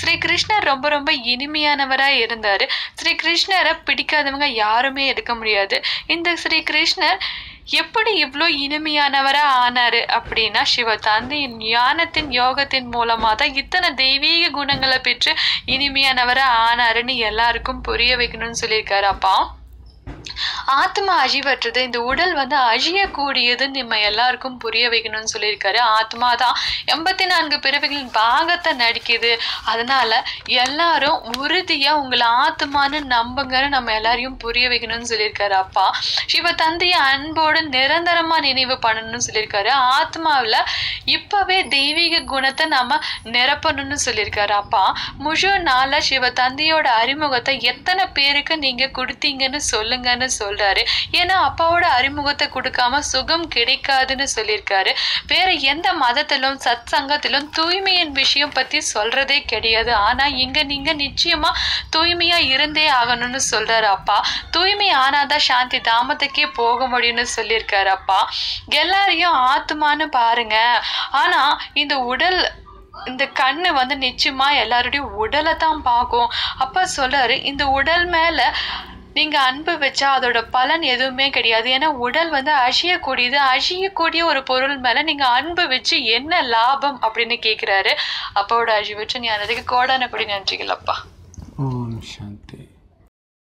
Speaker 2: ஸ்ரீ கிருஷ்ணர் ரொம்ப ரொம்ப இனிமையானவராக இருந்தார். ஸ்ரீ கிருஷ்ணரை பிடிக்காதவங்க யாருமே இருக்க முடியாது. இந்த ஸ்ரீ கிருஷ்ணர் எப்படி இவ்வளோ இனிமையானவரா ஆனாரு அப்படின்னா சிவ தந்தையின் ஞானத்தின் யோகத்தின் மூலமாக தான் இத்தனை தெய்வீக குணங்களை பெற்று இனிமையானவரா ஆனாருன்னு எல்லாருக்கும் புரிய வைக்கணும்னு சொல்லியிருக்காரு அப்பா. ஆத்மா அழிவற்றது இந்த உடல் வந்து அழியக்கூடியதுன்னு நம்ம எல்லாருக்கும் புரிய வைக்கணும்னு சொல்லியிருக்காரு. ஆத்மா தான் எண்பத்தி நான்கு பிறவைகளின் பாகத்தை நடிக்குது. அதனால எல்லாரும் உறுதியாக உங்களை ஆத்மான்னு நம்புங்கன்னு நம்ம எல்லாரையும் புரிய வைக்கணும்னு சொல்லியிருக்காரு அப்பா. சிவ தந்தைய அன்போடு நிரந்தரமாக நினைவு பண்ணணும்னு சொல்லியிருக்காரு. ஆத்மாவில் இப்போவே தெய்வீக குணத்தை நம்ம நிரப்பணும்னு சொல்லியிருக்காரு அப்பா. முழு நாளில் சிவ தந்தையோட அறிமுகத்தை எத்தனை பேருக்கு நீங்கள் கொடுத்தீங்கன்னு சொல்ல சொல்லுங்கன்னு சொல்றாரு. ஏன்னா அப்பாவோட அறிமுகத்தை கொடுக்காம சுகம் கிடைக்காதுன்னு சொல்லியிருக்காரு. வேற எந்த மதத்திலும் சத் சங்கத்திலும் தூய்மையின் விஷயம் பத்தி சொல்றதே கிடையாது. ஆனா இங்க நீங்க நிச்சயமா தூய்மையா இருந்தே ஆகணும்னு சொல்றாரு அப்பா. தூய்மை ஆனாதான் சாந்தி தாமத்துக்கே போக முடியும்னு சொல்லியிருக்காரு அப்பா. எல்லாரையும் ஆத்துமான்னு பாருங்க. ஆனா இந்த உடல் இந்த கண்ணு வந்து நிச்சயமா எல்லாருடைய உடலை தான் பார்க்கும். அப்பா சொல்றாரு இந்த உடல் மேல நீங்க அன்பு வச்சா அதோட பலன் எதுவுமே கிடையாது. ஏன்னா உடல் வந்து அழியக்கூடியது. அழியக்கூடிய ஒரு பொருள் மேல நீங்க அன்பு வச்சு என்ன லாபம் அப்படின்னு கேக்குறாரு. அப்பாவோட அழிவற்று ஞானத்துக்கு கோடான கொடி நன்றிகள் அப்பா.
Speaker 1: ஓம்